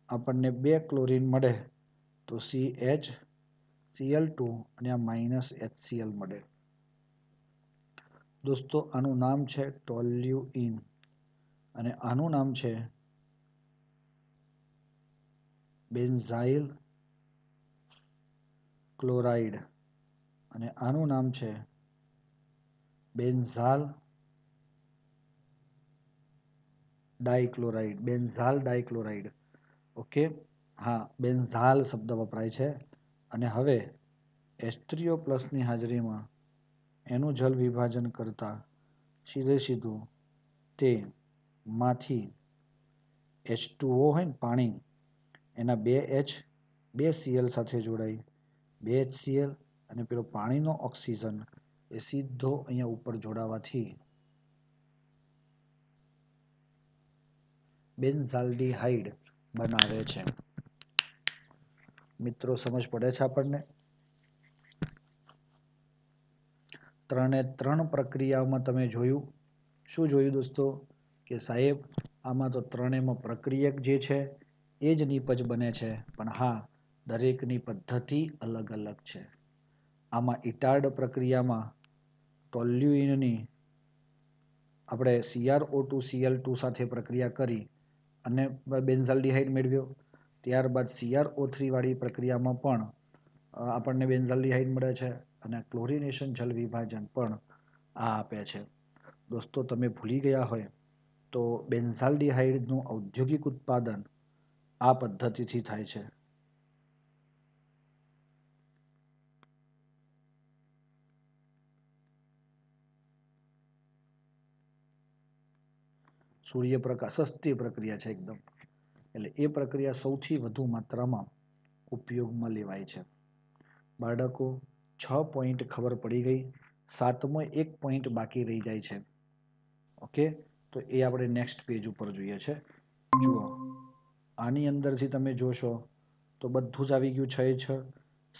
આપણને બે ક્લોરિન મળે તો સી એચ સીએલ ટુ અને આ માઇનસ એચસીએલ મળે. દોસ્તો, આનું નામ છે ટોલ્યુઇન અને આનું નામ છે બેન્ઝાઇલ ક્લોરાઇડ અને આનું નામ છે બેન્ઝાલ ડાઇક્લોરાઇડ બેન્ઝાલ ડાયક્લોરાઇડ. ઓકે? હા, બેન્ઝાલ શબ્દ વપરાય છે. અને હવે એસ્ટ્રીઓ પ્લસની હાજરીમાં એનું જલ વિભાજન કરતા સીધે સીધું તે માંથી એચ ટુઓ હોય ને, પાણી, એના બે એચ, બે સીએલ સાથે જોડાઈ. બે એચ સીએલ અને પેલો પાણીનો ઓક્સિજન એ સીધો અહીંયા ઉપર જોડાવાથી બેન્ઝાલ્ડિહાઇડ બનાવે છે. મિત્રો, સમજ પડે છે આપણને? ત્રણે ત્રણ પ્રક્રિયાઓમાં તમે જોયું. શું જોયું દોસ્તો? કે સાહેબ, આમાં તો ત્રણેયમાં પ્રક્રિયક જે છે, એ જ નીપજ બને છે. પણ હા, દરેકની પદ્ધતિ અલગ અલગ છે. આમાં ઇટાર્ડ પ્રક્રિયામાં ટોલ્યુઇનની આપણે સીઆરઓ ટુ સીએલ ટુ સાથે પ્રક્રિયા કરી. અને બેન્ઝાલ્ડિહાઇડ મેળવ્યો. ત્યારબાદ સીઆરઓ થ્રીવાળી પ્રક્રિયામાં પણ આપણને બેન્ઝાલ્ડિહાઇડ મળે છે અને ક્લોરિનેશન જલ વિભાજન પણ આ આપે છે. દોસ્તો, તમે ભૂલી ગયા હોય તો બેન્ઝાલ્ડિહાઇડનું ઔદ્યોગિક ઉત્પાદન આ પદ્ધતિથી થાય છે. સૂર્યપ્રકાશ સસ્તી પ્રક્રિયા છે એકદમ. એટલે એ પ્રક્રિયા સૌથી વધુ માત્રામાં ઉપયોગમાં લેવાય છે. બાળકો, છ પોઈન્ટ ખબર પડી ગઈ, સાતમો એક પોઈન્ટ બાકી રહી જાય છે. ઓકે તો એ આપણે નેક્સ્ટ પેજ ઉપર જોઈએ છે. જુઓ, આની અંદરથી તમે જોશો તો બધું જ આવી ગયું છે, છ.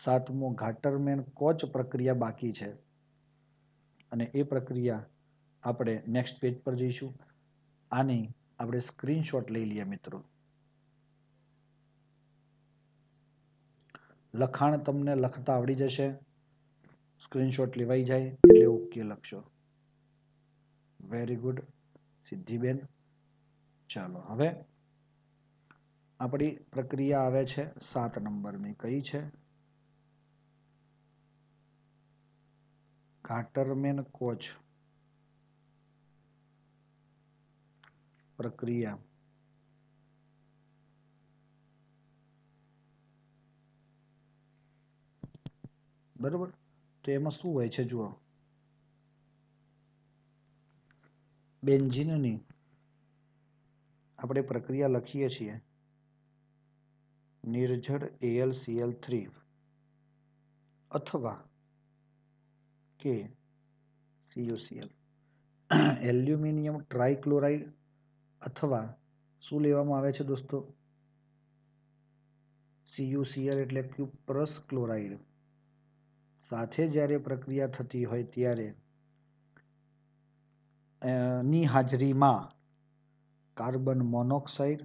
સાતમો ઘાટરમેન કોચ પ્રક્રિયા બાકી છે. અને એ પ્રક્રિયા આપણે નેક્સ્ટ પેજ પર જઈશું. આની આપણે સ્ક્રીનશોટ લઈ લઈએ મિત્રો. લખાણ તમને લખતા આવડી જશે. સ્ક્રીનશોટ લેવાઈ જાય એટલે ઓકે લખશો. Very good Siddhiben. ચાલો હવે આપણી પ્રક્રિયા આવે છે સાત નંબરની. કઈ છે? ઘાટરમેન કોચ પ્રક્રિયા. બરોબર? તો એમાં શું હોય છે જુઓ. બેન્ઝીનની આપણે પ્રક્રિયા લખીએ છીએ. નિર્જળ એલસીએલ થ્રી અથવા કે સીયુસીએલ એલ્યુમિનિયમ ટ્રાઇક્લોરાઇડ અથવા શું લેવામાં આવે છે દોસ્તો? સીયુસીએલ એટલે ક્યુપ્રસ ક્લોરાઇડ. સાથે જ્યારે પ્રક્રિયા થતી હોય ત્યારે ની હાજરીમાં કાર્બન મોનોક્સાઇડ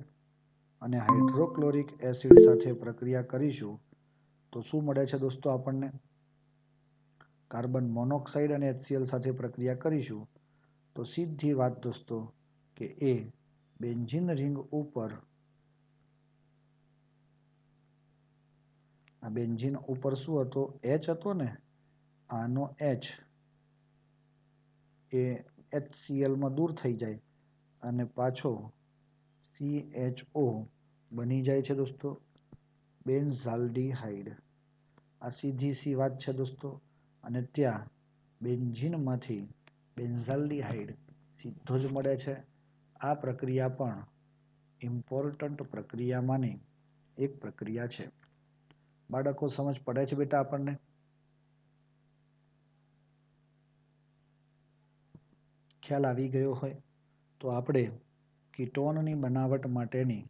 અને હાઇડ્રોક્લોરિક એસિડ સાથે પ્રક્રિયા કરીશું, તો શું મળે છે દોસ્તો આપણને? કાર્બન મોનોક્સાઇડ અને એચસીએલ સાથે પ્રક્રિયા કરીશું, તો સીધી વાત દોસ્તો કે એ બેન્ઝિન રિંગ ઉપર આ બેન્ઝિન ઉપર શું હતો? એચ હતો ને? આનો એચ એ એચસીએલમાં દૂર થઈ જાય અને પાછો સી એચ ઓ બની જાય છે દોસ્તો. બેન્ઝાલ્ડીહાઇડ. આ સીધી સી વાત છે દોસ્તો. અને ત્યાં બેન્ઝિનમાંથી બેન્ઝાલ્ડીહાઇડ સીધો જ મળે છે. આ પ્રક્રિયા પણ ઇમ્પોર્ટન્ટ પ્રક્રિયામાંની એક પ્રક્રિયા છે. બાળકો સમજ પડે છે બેટા આપણને? ખ્યાલ આવી ગયો હોય તો આપણે કીટોનની બનાવટ માટેની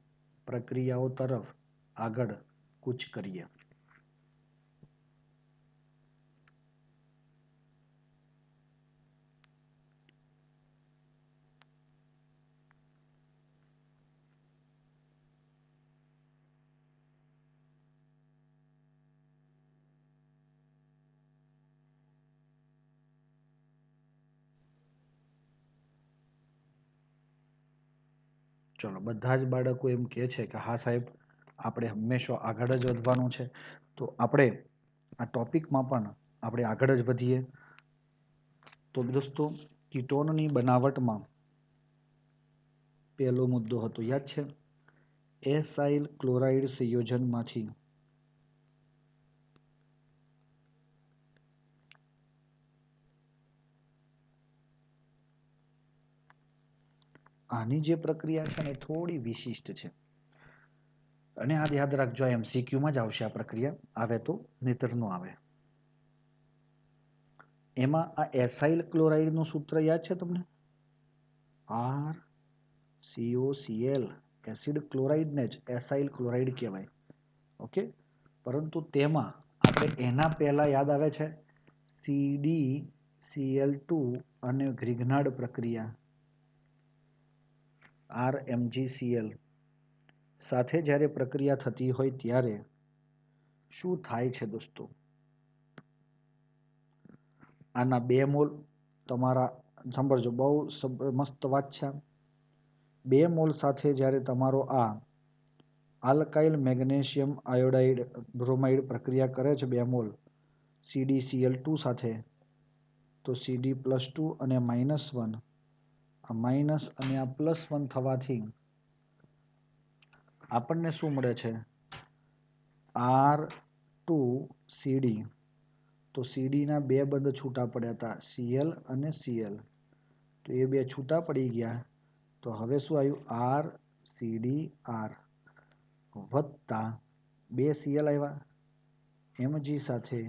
પ્રક્રિયાઓ તરફ આગળ કૂચ કરીએ ચલો બધા જ બાળકો એમ કહે છે કે, હા સાહેબ, આપણે હંમેશા આગળ જ વધવાનું છે. તો આપણે આ ટોપિકમાં પણ આપણે આગળ જ વધીએ. તો દોસ્તો, કીટોનની બનાવટમાં પહેલો મુદ્દો હતો, યાદ છે? એસાઇલ ક્લોરાઇડ સંયોજનમાંથી આની જે પ્રક્રિયા છે ને થોડી વિશિષ્ટ છે. અને આ યાદ રાખજો એમસીક્યુમાં જ આવશે આ પ્રક્રિયા. આવે તો નહીતર નો આવે. એમાં આ એસાઇલ ક્લોરાઇડનું સૂત્ર યાદ છે તમને? આર સીઓ સીએલ એસિડ ક્લોરાઇડને જ એસાઇલ ક્લોરાઇડ કહેવાય. ઓકે? પરંતુ તેમાં આપણે એના પહેલાં યાદ આવે છે સીડી સીએલ ટુ અને ગ્રિગ્નાર્ડ પ્રક્રિયા. આર એમજીસીએલ સાથે જ્યારે પ્રક્રિયા થતી હોય ત્યારે શું થાય છે દોસ્તો? આના બે મોલ તમારા, સાંભળજો, બહુ મસ્ત વાત છે બે મોલ સાથે જ્યારે તમારો આ આલ્કાઇલ મેગ્નેશિયમ આયોડાઇડ બ્રોમાઇડ પ્રક્રિયા કરે છે બે મોલ, સીડીસીએલ ટુ સાથે, તો સીડી પ્લસ ટુ અને માઇનસ વન આ માઇનસ અને આ પ્લસ વન થવાથી આપણને શું મળે છે? આર ટુ સીડી તો સીડીના બે બંધ છૂટા પડ્યા હતા સીએલ અને સીએલ તો એ બે છૂટા પડી ગયા. તો હવે શું આવ્યું? આર સીડી આર વત્તા બે સીએલ આવ્યા. એમજી સાથે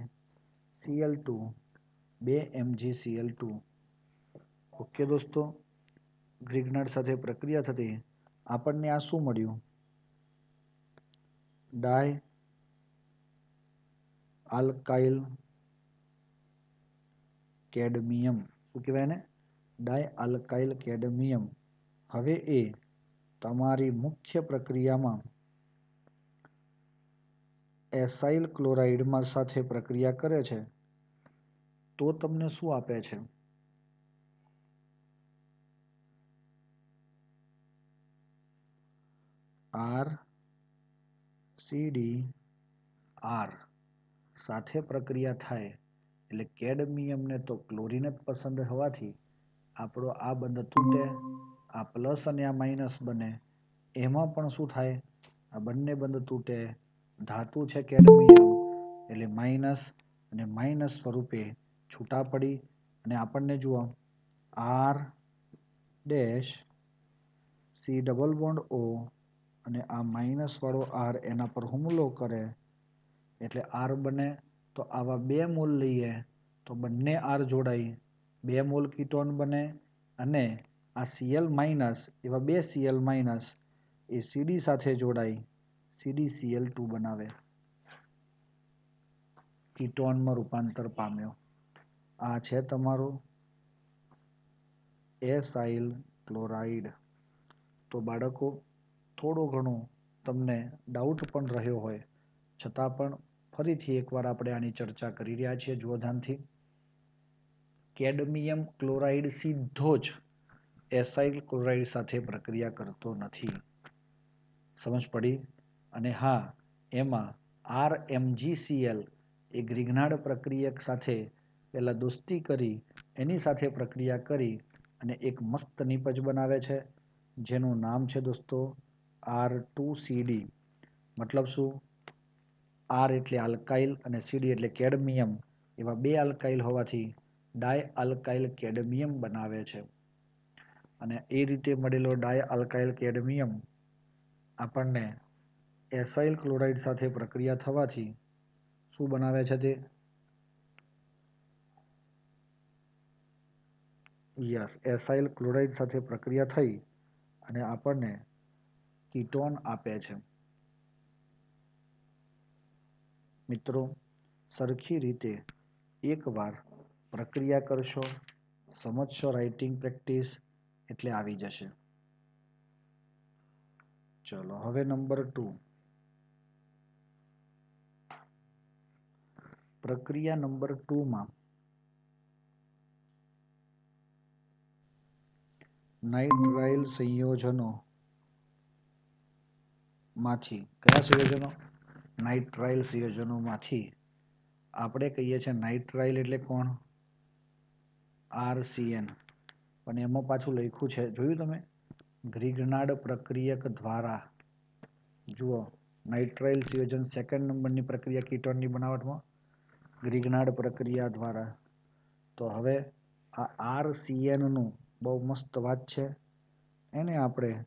સીએલ ટુ બે એમજી સીએલ ટુ ઓકે દોસ્તો ગ્રિગ્નાર્ડ સાથે પ્રક્રિયા થતી આપણને આ શું મળ્યું? Dialkyl cadmium. શું કહેવાય ને ડાય આલ્કાઇલ કેડમિયમ. હવે એ તમારી મુખ્ય પ્રક્રિયામાં એસાઇલ ક્લોરાઇડમાં સાથે પ્રક્રિયા કરે છે. તો તમને શું આપે છે? R CD R. સાથે પ્રક્રિયા થાય એટલે કેડમિયમને તો ક્લોરીન જ પસંદ હોવાથી આપણો આ બંધ તૂટે, આ પ્લસ અને આ માઇનસ બને. એમાં પણ શું થાય? આ બંને બંધ તૂટે. ધાતુ છે કેડમિયમ એટલે માઇનસ અને માઇનસ સ્વરૂપે છૂટા પડી અને આપણને જુઓ, R dash C double bond O અને આ માઇનસ વાળો આર એના પર હુમલો કરે, એટલે આર બને તો આવા બે મોલ લઈએ તો બંને આર જોડાય બે મોલ કીટોન બને અને આ સીએલ માઇનસ એવા બે સીએલ માઇનસ એ સીડી સાથે જોડાય સીડી સીએલ ટુ બનાવે. કીટોનમાં રૂપાંતર પામ્યો. આ છે તમારો એસાઇલ ક્લોરાઇડ. તો બાળકો થોડો ઘણો તમને ડાઉટ પણ રહ્યો હોય, છતાં પણ ફરીથી એકવાર આપણે આની ચર્ચા કરી રહ્યા છીએ જુઓ ધ્યાનથી કેડમિયમ ક્લોરાઇડ સીધો જ એસાઇલ ક્લોરાઇડ સાથે પ્રક્રિયા કરતો નથી. સમજ પડી? અને હા, એમાં આર એમજીસીએલ એ ગ્રીઘનાડ પ્રક્રિયક સાથે પહેલાં દોસ્તી કરી, એની સાથે પ્રક્રિયા કરી અને એક મસ્ત નિપજ બનાવે છે, જેનું નામ છે દોસ્તો આર ટુ સીડી મતલબ શું? આર એટલે આલ્કાઇલ અને સીડી એટલે કેડમિયમ. એવા બે આલ્કાઇલ હોવાથી ડાય આલ્કાઇલ કેડમિયમ બનાવે છે. અને એ રીતે મળેલો ડાય આલ્કાઇલ કેડમિયમ આપણને એસાઇલ ક્લોરાઇડ સાથે પ્રક્રિયા થવાથી શું બનાવે છે તે? યસ, એસાઇલ ક્લોરાઇડ સાથે પ્રક્રિયા થઈ અને આપણને કીટોન આપે છે. મિત્રો, સરખી રીતે એકવાર પ્રક્રિયા કરશો, સમજશો રાઇટિંગ પ્રેક્ટિસ એટલે આવી જશે. ચલો, હવે નંબર ટુ. પ્રક્રિયા નંબર ટુમાં નાઇટ્રાઇલ સંયોજનો માંથી, કયા સંયોજનો નાઇટ્રાઇલ સંયોજનોમાંથી આપણે કહીએ છીએ નાઇટ્રાઇલ એટલે કોણ? આરસીએન પણ એમાં પાછું લખ્યું છે. જોયું તમે? ગ્રીગનાડ પ્રક્રિયક દ્વારા. જુઓ નાઇટ્રાઇલ સંયોજન સેકન્ડ નંબરની પ્રક્રિયા કીટોનની બનાવટમાં. ગ્રીગનાડ પ્રક્રિયા દ્વારા. તો હવે આ આરસીએનનું બહુ મસ્ત વાત છે. એને આપણે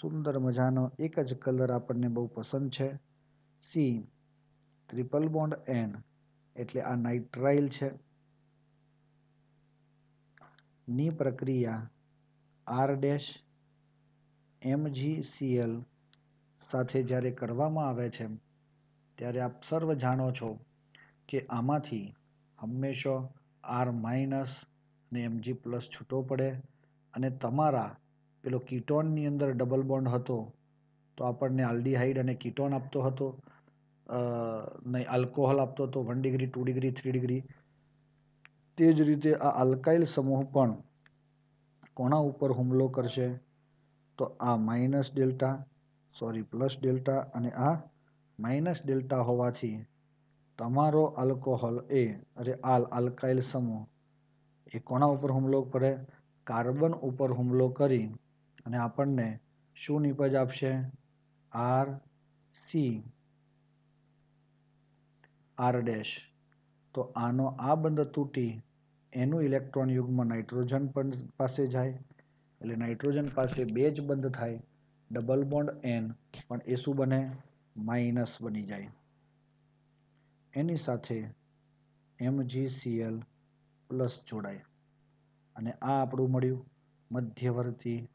સુંદર મજાનો એક જ કલર આપણને બહુ પસંદ છે. સી ટ્રિપલ બોન્ડ એન એટલે આ નાઇટ્રાઇલ છે. ની પ્રક્રિયા આર ડેશ એમજીસીએલ સાથે જ્યારે કરવામાં આવે છે, ત્યારે આપ સર્વ જાણો છો કે આમાંથી હંમેશા આર માઇનસ અને એમજી પ્લસ છૂટો પડે અને તમારા પેલો કીટોનની અંદર ડબલ બોન્ડ હતો, તો આપણને આલ્ડીહાઇડ અને કીટોન આપતો હતો. નહીં આલ્કોહોલ આપતો હતો one degree two degree three degree તે જ રીતે આ આલ્કાઇલ સમૂહ પણ કોના ઉપર હુમલો કરશે? તો આ minus delta sorry plus delta અને આ માઇનસ ડેલ્ટા હોવાથી તમારો આલ્કોહોલ એ, અરે આલ આલ્કાઇલ સમૂહ, એ કોના ઉપર હુમલો કરે? કાર્બન ઉપર હુમલો કરી અને આપણને શું નિપજ આપશે? R C R dash. તો આનો આ બંધ તૂટી એનું ઇલેક્ટ્રોન યુગમાં નાઇટ્રોજન પણ પાસે જાય. એટલે નાઇટ્રોજન પાસે બે જ બંધ થાય. ડબલ બોન્ડ એન પણ એ શું બને? માઇનસ બની જાય. એની સાથે એમજીસીએલ પ્લસ જોડાય. અને આ આપણું મળ્યું મધ્યવર્તી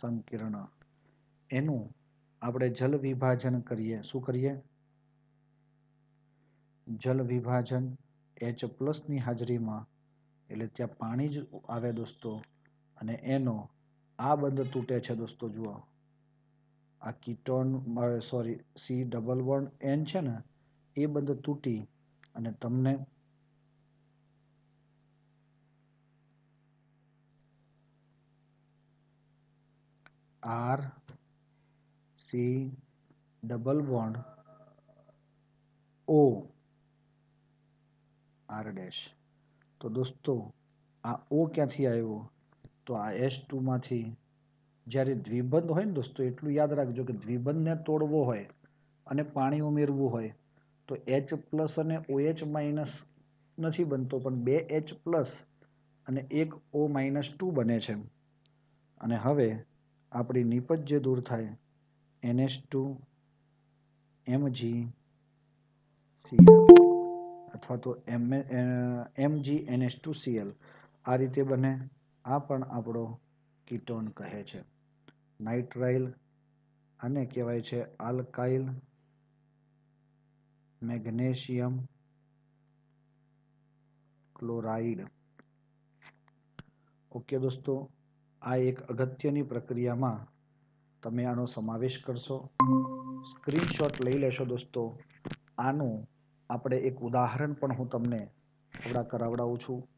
સંકીર્ણ. એનું આપણે જલ વિભાજન કરીએ. શું કરીએ? જલ વિભાજન એચ પ્લસની હાજરીમાં, એટલે ત્યાં પાણી જ આવે દોસ્તો, અને એનો આ બંધ તૂટે છે દોસ્તો, જુઓ. આ ketone sorry C double one N છે ને, એ બંધ તૂટી અને તમને R C double bond O R dash તો દોસ્તો, આ ઓ ક્યાંથી આવ્યો? તો આ એસ ટુમાંથી જ્યારે દ્વિબંધ હોય ને દોસ્તો, એટલું યાદ રાખજો કે દ્વિબંધને તોડવો હોય અને પાણી ઉમેરવું હોય, તો એચ પ્લસ અને ઓએચ માઇનસ નથી બનતો, પણ બે એચ પ્લસ અને એક ઓ માઇનસ ટુ બને છે. અને હવે આપણી નિપજ જે દૂર થાય. એનએસ ટુ એમજી સીએલ અથવા તો M MG NS two CL. આ રીતે બને. આ પણ આપણો કીટોન કહે છે. નાઇટ્રાઇલ આને કહેવાય છે આલ્કાઇલ મેગ્નેશિયમ ક્લોરાઇડ. ઓકે દોસ્તો આ એક અગત્યની પ્રક્રિયામાં તમે આનો સમાવેશ કરશો. સ્ક્રીનશોટ લઈ લેશો દોસ્તો. આનું આપણે એક ઉદાહરણ પણ હું તમને થોડા કરાવડાવું છું.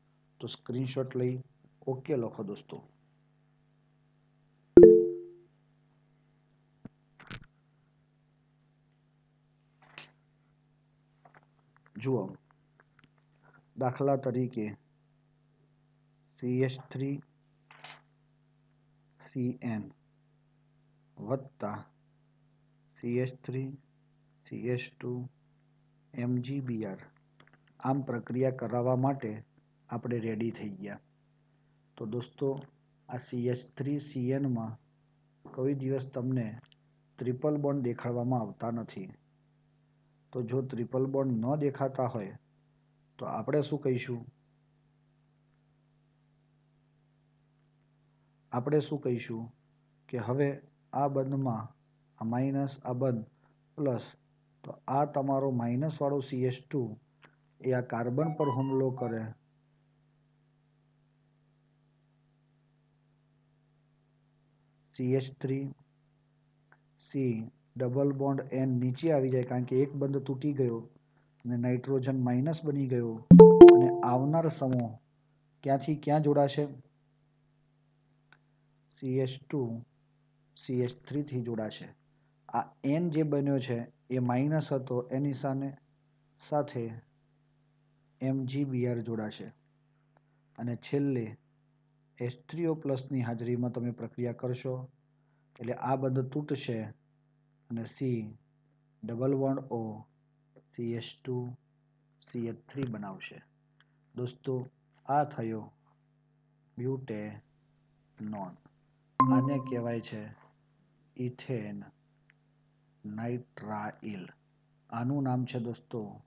તો સ્ક્રીનશોટ લઈ ઓકે લખો દોસ્તો. જુઓ. દાખલા તરીકે સીએસ થ્રી સીએન વત્તા CH three CH two MGBR આમ પ્રક્રિયા કરાવવા માટે આપણે રેડી થઈ ગયા. તો દોસ્તો, આ સીએચ થ્રી સીએનમાં કોઈ દિવસ તમને ટ્રિપલ બોન્ડ દેખાડવામાં આવતા નથી. તો જો ટ્રિપલ બોન્ડ ન દેખાતા હોય, તો આપણે શું કહીશું? આપણે શું કહીશું? કે હવે આ બંધમાં આ માઇનસ, આ બંધ પ્લસ તો આ તમારો માઇનસ વાળો સીએચ ટુ એ આ કાર્બન પર હુમલો કરે. CH three C double bond N નીચે આવી જાય કારણ કે એક બંધ તૂટી ગયો અને નાઇટ્રોજન માઇનસ બની ગયો અને આવનાર સમૂહ ક્યાંથી ક્યાં જોડાશે? સીએચ ટુ સીએચ થ્રીથી જોડાશે. આ એન જે બન્યો છે, એ માઇનસ હતો એની સામે સાથે એમજીબીઆર જોડાશે. અને છેલ્લે એસ્ટ્રીઓ પ્લસની હાજરીમાં તમે પ્રક્રિયા કરશો, એટલે આ બંધ તૂટશે અને C double one O C H two C H three બનાવશે. દોસ્તો, આ થયો બ્યુટેનોન. આને કહેવાય છે ઇથેન નાઇટ્રાઇલ. આનું નામ છે દોસ્તો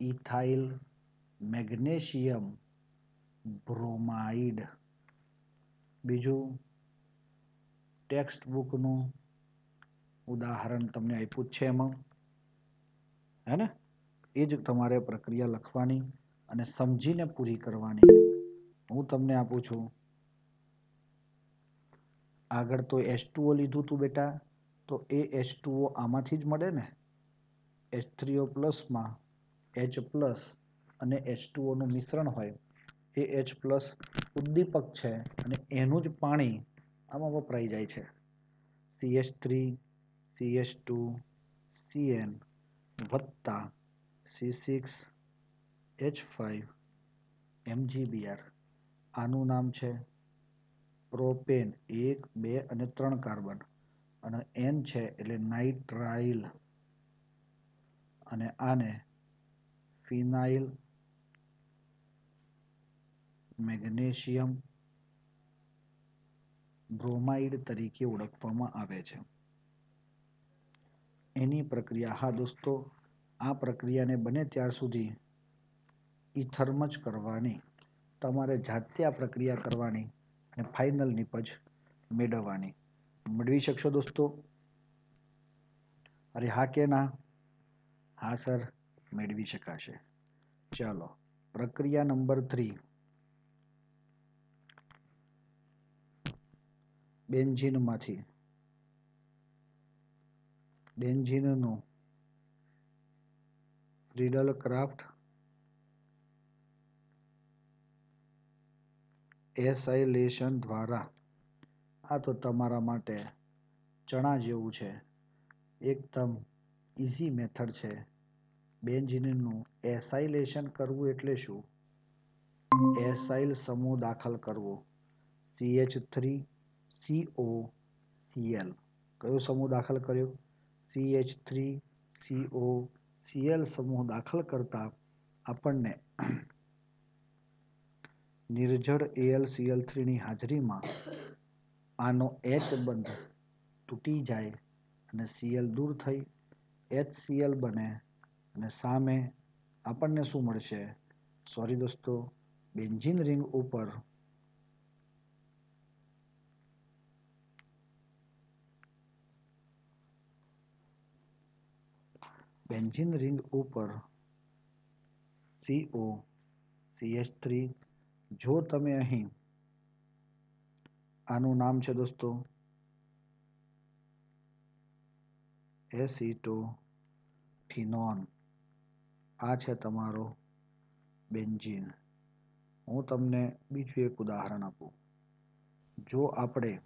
ઇથાઇલ મેગ્નેશિયમ બ્રોમાઇડ. બીજું ટેક્સ્ટ બુકનું ઉદાહરણ તમને આપ્યું છે એમાં. હે ને? એ જ તમારે પ્રક્રિયા લખવાની અને સમજીને પૂરી કરવાની. હું તમને આપું છું આગળ તો એસ ટુઓ લીધું હતું બેટા, તો એ એસ ટુઓ આમાંથી જ મળે ને? એચ થ્રીઓ પ્લસમાં, એચ પ્લસ અને એચ ટુઓનું મિશ્રણ હોય. એ એચ પ્લસ ઉદ્દીપક છે અને એનું જ પાણી આમાં વપરાઈ જાય છે. C H three, C H two, C N વત્તા C six, H five MGBR આનું નામ છે પ્રોપેન એક, બે અને ત્રણ કાર્બન. અને એન છે એટલે નાઇટ્રાઇલ. અને આને ફિનાઇલ મેગ્નેશિયમ બ્રોમાઇડ તરીકે ઓળખવામાં આવે છે. એની પ્રક્રિયા, હા દોસ્તો, આ પ્રક્રિયાને બને ત્યાર સુધી ઇથર્મ જ કરવાની, તમારે જાતે આ પ્રક્રિયા કરવાની અને ફાઇનલ નીપજ મેળવવાની. મેળવી શકશો દોસ્તો? અરે હા કે ના? હા સર, મેળવી શકાશે. ચાલો, પ્રક્રિયા નંબર થ્રી બેન્ઝીનમાંથી. બેન્ઝીનનું રીડલ ક્રાફ્ટ એસાઇલેશન દ્વારા. આ તો તમારા માટે ચણા જેવું છે. એકદમ ઇઝી મેથડ છે. બેન્ઝીનનું એસાઇલેશન કરવું એટલે શું? એસાઇલ સમૂહ દાખલ કરવો. CH થ્રી સીઓ સીએલ કયો સમૂહ દાખલ કર્યો? CH થ્રી સીઓ સીએલ સમૂહ દાખલ કરતા આપણને નિર્જળ AlCl3 ની હાજરીમાં આનો H બંધ તૂટી જાય અને Cl દૂર થઈ HCl બને અને સામે આપણને શું મળશે? સોરી દોસ્તો, બેન્ઝિન રિંગ ઉપર. બેન્ઝિન રિંગ ઉપર CO CH3 જો તમે અહીં આનું નામ છે દોસ્તો, એસિટોફિનોન. આ છે તમારો બેન્ઝીન. હું તમને બીજું એક ઉદાહરણ આપું. જો આપણે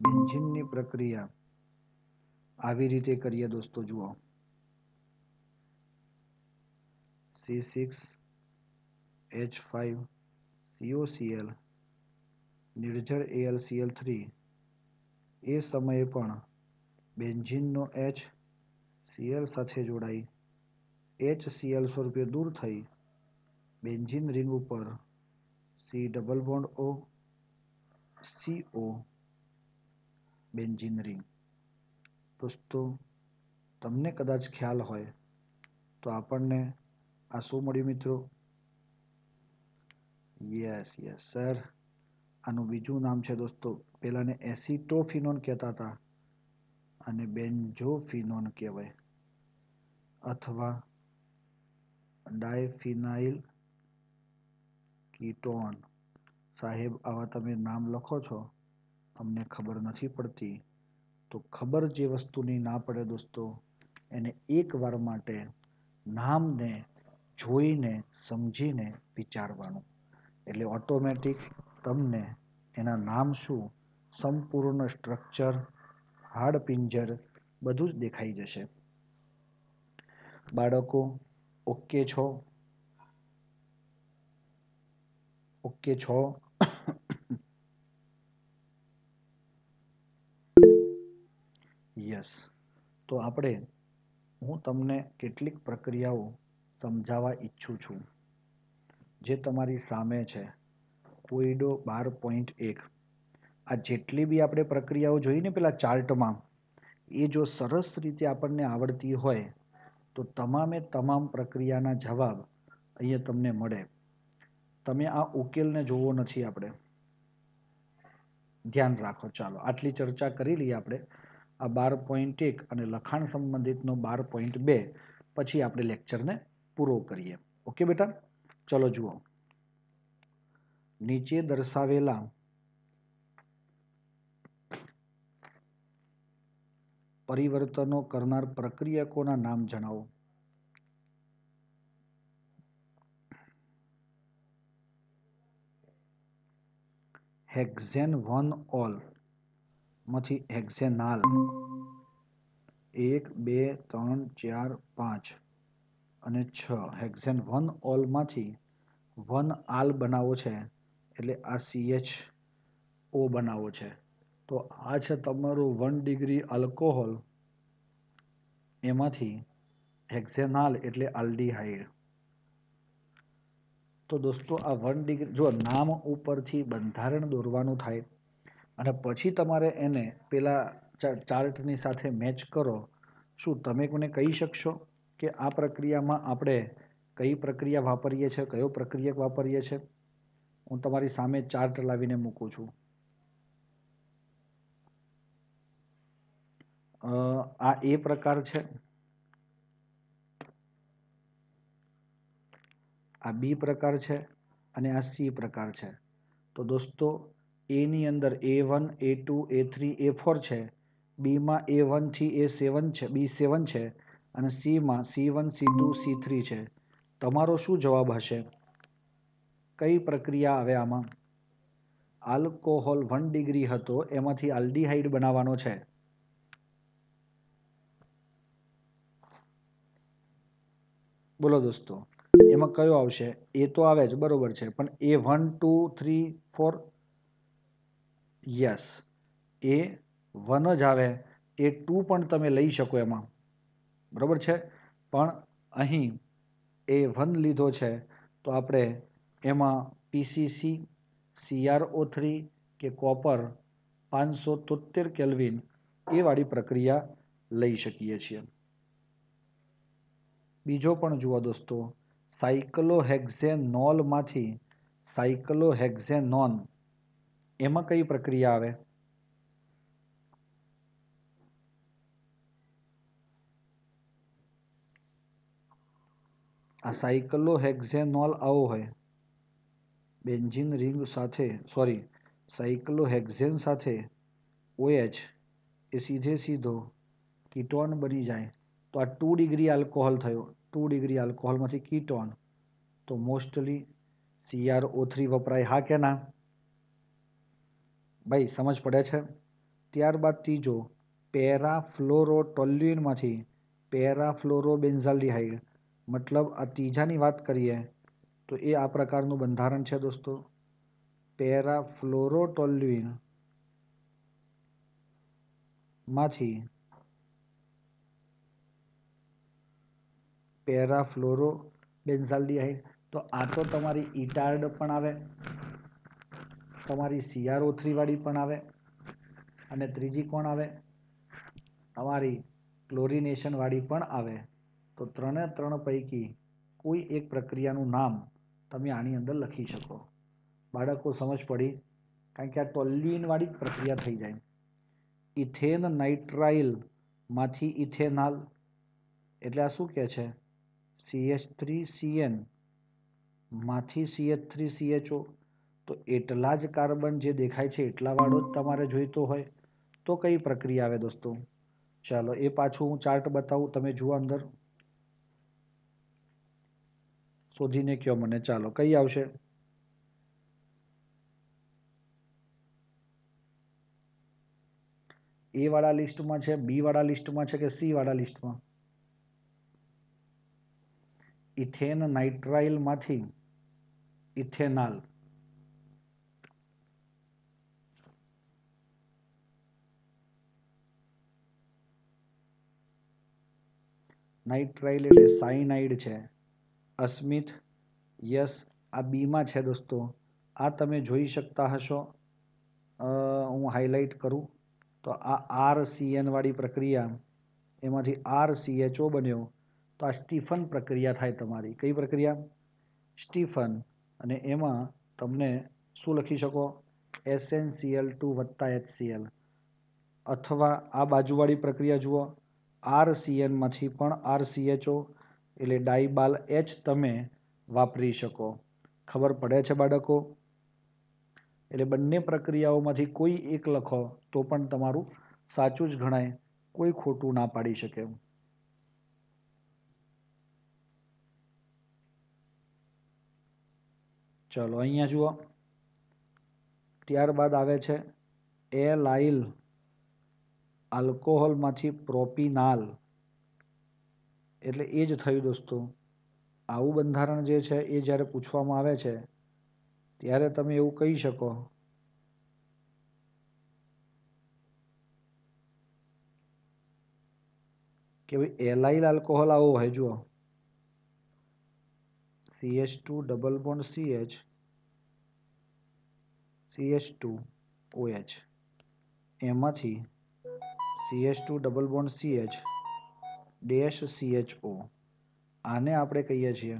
બેન્ઝીનની પ્રક્રિયા આવી રીતે કરીએ દોસ્તો, જુઓ. C six H five COCL નિર્જળ LCL three એ સમયે પણ બેન્ઝીનનો એચ સીએલ સાથે જોડાઈ. એચ સીએલ સ્વરૂપે દૂર થઈ. બેન્ઝીન રિંગ ઉપર C double bond O CO benzene ring. દોસ્તો, તમને કદાચ ખ્યાલ હોય તો આપણને આ શું મળ્યું મિત્રો? યસ યસ સર આનું બીજું નામ છે દોસ્તો, પેલાને એસિટોફિનોન કહેતા હતા અને બેન્ઝોફિનોન કહેવાય. અથવા ડાયફિનાઇલ કીટોન. સાહેબ, આવા તમે નામ લખો છો, અમને ખબર નથી પડતી. તો ખબર જે વસ્તુની ના પડે દોસ્તો, એને એક વાર માટે નામને જોઈને, સમજીને વિચારવાનું. એટલે ઓટોમેટિક તમને એના નામ શું, સંપૂર્ણ સ્ટ્રક્ચર હાડપિંજર બધું જ દેખાઈ જશે. બાળકો ઓકે છો? ઓકે છો? યસ તો આપણે હું તમને કેટલીક પ્રક્રિયાઓ સમજાવવા ઈચ્છું છું. જે તમારી સામે છે. કોઈડો બાર પોઈન્ટ એક. આ જેટલી બી આપણે પ્રક્રિયાઓ જોઈને પેલા ચાર્ટમાં, એ જો સરસ રીતે આપણને આવડતી હોય, તો તમામે તમામ પ્રક્રિયાના જવાબ અહીંયા તમને મળે. તમે આ ઉકેલને જોવો નથી આપણે. ધ્યાન રાખો, ચાલો, આટલી ચર્ચા કરી લઈએ આપણે. આ બાર પોઈન્ટ એક અને લખાણ સંબંધિતનો બાર પોઈન્ટ બે, પછી આપણે લેક્ચરને પૂરો કરીએ. ઓકે બેટા? ચલો જુઓ. નીચે દર્શાવેલા પરિવર્તનો કરનાર પ્રક્રિયકોના નામ જણાવો. હેક્ઝેન વન ઓલમાંથી હેક્ઝેનાલ. એક, બે, ત્રણ, ચાર, પાંચ અને છ. હેક્ઝેન વન ઓલમાંથી વન આલ બનાવો છે, એટલે આ સીએચ ઓ બનાવો છે. તો આ છે તમારું વન ડિગ્રી આલ્કોહોલ એમાંથી હેક્ઝેનાલ એટલે આલ્ડીહાઇડ તો દોસ્તો આ વન ડિગ્રી, જો નામ ઉપરથી બંધારણ દોરવાનું થાય, અને પછી તમારે એને પેલા ચાર્ટની સાથે મેચ કરો, શું તમે કોને કહી શકશો કે આ પ્રક્રિયામાં આપણે કઈ પ્રક્રિયા વાપરીએ છીએ કયો પ્રક્રિયક વાપરીએ છીએ હું તમારી સામે ચાર્ટ લાવીને મૂકું છું. આ એ પ્રકાર છે. આ બી પ્રકાર છે અને આ સી પ્રકાર છે. તો દોસ્તો એની અંદર A one, A two, A three, A four છે. બીમાં એ વનથી એ સેવન છે, બી સેવન છે અને સીમાં C one, C two, C three છે. તમારો શું જવાબ હશે? કઈ પ્રક્રિયા આવે આમાં? આલ્કોહોલ વન ડિગ્રી હતો, એમાંથી આલ્ડીહાઇડ બનાવવાનો છે. બોલો દોસ્તો, એમાં કયો આવશે? એ તો આવે જ, બરોબર છે, પણ A one, two, three, four, yes, A one જ આવે, એ ટુ પણ તમે લઈ શકો એમાં, બરોબર છે? પણ અહીં એ વન લીધો છે, તો આપણે એમાં પીસીસી સીઆરઓ થ્રી કે કોપર પાંચસો તોતેર કેલ્વિન એ વાળી પ્રક્રિયા લઈ શકીએ છીએ. બીજો પણ જુઓ દોસ્તો, સાયકલોહેક્ઝેનોલમાંથી સાયકલોહેક્ઝેનોન એમાં કઈ પ્રક્રિયા આવે? આ સાયક્લોહેક્ઝેનોલ આવો હોય. બેન્ઝિન રિંગ સાથે સોરી સાયક્લોહેક્ઝેન સાથે, ઓએચ, એ સીધે સીધો કીટોન બની જાય. તો આ ટુ ડિગ્રી આલ્કોહોલ થયો. ટુ ડિગ્રી આલ્કોહોલમાંથી કીટોન. તો મોસ્ટલી સીઆરઓ થ્રી વપરાય. હા કે ના? ભાઈ, સમજ પડે છે? ત્યારબાદ ત્રીજો પેરાફ્લોરોટોલ્યુઇનમાંથી પેરાફ્લોરોબેન્ઝાલ્ડિહાઇડ મતલબ આ ત્રીજાની વાત કરીએ, તો એ આ પ્રકારનું બંધારણ છે દોસ્તો. પેરાફ્લોરોટોલ્યુઇનમાંથી પેરાફ્લોરો બેન્ઝાલ્ડિહાઇડ તો આ તો તમારી ઇટાર્ડ પણ આવે, તમારી સીઆરઓ થ્રીવાળી પણ આવે, અને ત્રીજી કોણ આવે? તમારી ક્લોરિનેશન વાળી પણ આવે. તો ત્રણે ત્રણ પૈકી કોઈ એક પ્રક્રિયાનું નામ તમે આની અંદર લખી શકો. બાળકો સમજ પડી? કારણ કે આ ટોલ્યુઇનવાળી જ પ્રક્રિયા થઈ જાય. ઇથેન નાઇટ્રાઇલમાંથી ઇથેનાલ. એટલે આ શું કહે છે? સીએચ થ્રી સીએનમાંથી સીએચ થ્રી સીએચઓ તો એટલા જ કાર્બન જે દેખાય છે, એટલા વાળો જ તમારે જોઈતો હોય. તો કઈ પ્રક્રિયા આવે દોસ્તો? ચાલો, એ પાછું હું ચાર્ટ બતાવું, તમે જુઓ અંદર. શોધીને કયો મને, ચાલો, કઈ આવશે? એ વાળા લિસ્ટમાં છે બી વાળા લિસ્ટમાં છે કે સી વાળા લિસ્ટમાં? ઇથેન નાઇટ્રાઇલમાંથી ઇથેનાલ. નાઇટ્રાઇલ એટલે સાઇનાઇડ છે. અસ્મિત, યસ, આ બીમાં છે દોસ્તો. આ તમે જોઈ શકતા હશો. હું હાઇલાઇટ કરું. તો આ આર સીએનવાળી પ્રક્રિયા, એમાંથી આર સીએચઓ બન્યો. તો આ સ્ટીફન પ્રક્રિયા થાય તમારી. કઈ પ્રક્રિયા? સ્ટીફન અને એમાં તમને શું લખી શકો? એસએનસીએલ ટુ વત્તા એચસીએલ અથવા આ બાજુવાળી પ્રક્રિયા જુઓ. આર સીએનમાંથી પણ આર સીએચઓ એટલે ડાઈબાલ એચ તમે વાપરી શકો. ખબર પડે છે બાળકો? એટલે બંને પ્રક્રિયાઓમાંથી કોઈ એક લખો તો પણ તમારું સાચું જ ગણાય. કોઈ ખોટું ના પાડી શકે ચલો, અહીંયા જુઓ. ત્યારબાદ આવે છે એલાઇલ આલ્કોહોલમાંથી પ્રોપિનાલ. એટલે એ જ થયું દોસ્તો. આવું બંધારણ જે છે, એ જ્યારે પૂછવામાં આવે છે, ત્યારે તમે એવું કહી શકો. કે ભાઈ, એલાઇલ આલ્કોહોલ આવો હોય જુઓ. CH two double bond CH CH two OH એમાંથી CH two double bond CH dash CHO આને આપણે કહીએ છીએ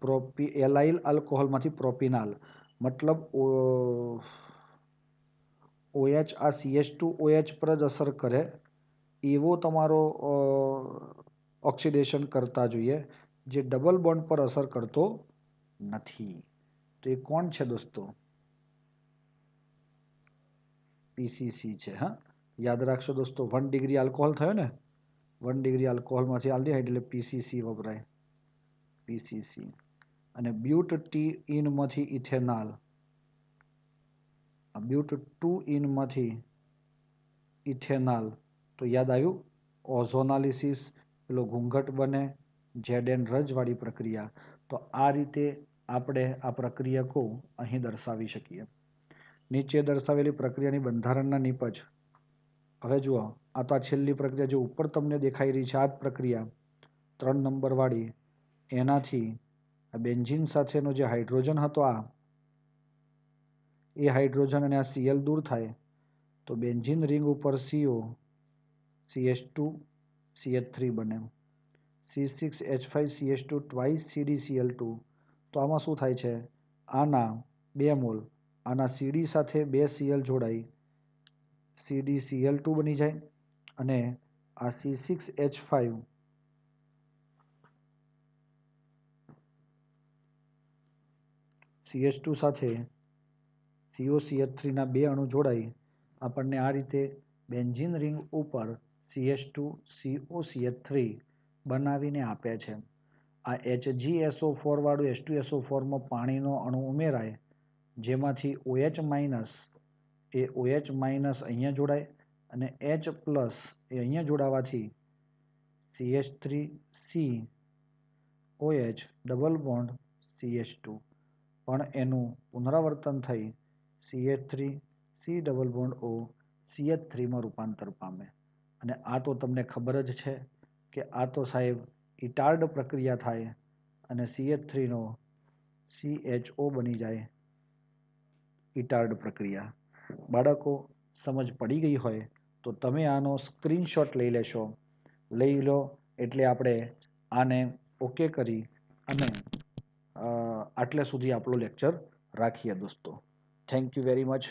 પ્રોપી, એલાઇલ આલ્કોહોલમાંથી પ્રોપિનાલ. મતલબ ઓએચ, આ સીએચ ટુ ઓએચ પર જ અસર કરે એવો તમારો ઓક્સિડેશન કરતા જોઈએ, જે ડબલ બોન્ડ પર અસર કરતો નથી. તો એ કોણ છે દોસ્તો? પીસીસી છે, હા? યાદ રાખશો દોસ્તો વન ડિગ્રી આલ્કોહોલ થયો ને વન ડિગ્રી આલ્કોહોલમાંથી આલ્ડીહાઇડ એટલે પીસીસી વપરાય. પીસીસી અને બ્યુટ ટી ઇનમાંથી ઇથેનાલ બ્યુટ ટુ ઇનમાંથી ઇથેનાલ તો યાદ આવ્યું? ઓઝોનાલિસિસ પેલો ઘૂંઘટ બને જેડ એન રજવાળી પ્રક્રિયા. તો આ રીતે આપણે આ પ્રક્રિયકો અહીં દર્શાવી શકીએ. નીચે દર્શાવેલી પ્રક્રિયાની બંધારણના નિપજ. હવે જુઓ, આ તો આ છેલ્લી પ્રક્રિયા, જે ઉપર તમને દેખાઈ રહી છે આ જ પ્રક્રિયા, ત્રણ નંબરવાળી એનાથી આ બેન્ઝિન સાથેનો જે હાઇડ્રોજન હતો આ, એ હાઇડ્રોજન અને આ સીએલ દૂર થાય, તો બેન્ઝિન રિંગ ઉપર CO CH two CH three બને. C six H five CH two twice CD CL two તો આમાં શું થાય છે? આના બે મોલ, આના સીડી સાથે બે સીએલ જોડાઈ સીડી સીએલ ટુ બની જાય અને આ C six H five CH two સાથે સીઓ સીએચ થ્રીના બે અણુ જોડાઈ આપણને આ રીતે બેન્જિન રિંગ ઉપર CH two CO CH three બનાવીને આપે છે. આ એચજીએસઓ ફોર વાળું એસ ટુ એસઓ ફોરમાં પાણીનો અણુ ઉમેરાય, જેમાંથી ઓએચ માઇનસ એ ઓએચ માઇનસ અહીંયા જોડાય અને એચ પ્લસ એ અહીંયા જોડાવાથી CH three C OH double bond CH two પણ એનું પુનરાવર્તન થઈ CH three C double bond O CH થ્રીમાં રૂપાંતર પામે. અને આ તો તમને ખબર જ છે કે આ તો સાહેબ ઇટાર્ડ પ્રક્રિયા થાય અને સીએચ થ્રીનો સીએચઓ બની જાય ઇટાર્ડ પ્રક્રિયા. બાળકો સમજ પડી ગઈ હોય તો તમે આનો સ્ક્રીનશોટ લઈ લેશો. લઈ લો એટલે આપણે આને ઓકે કરી અને આટલે સુધી આપણો લેક્ચર રાખીએ દોસ્તો. Thank you very much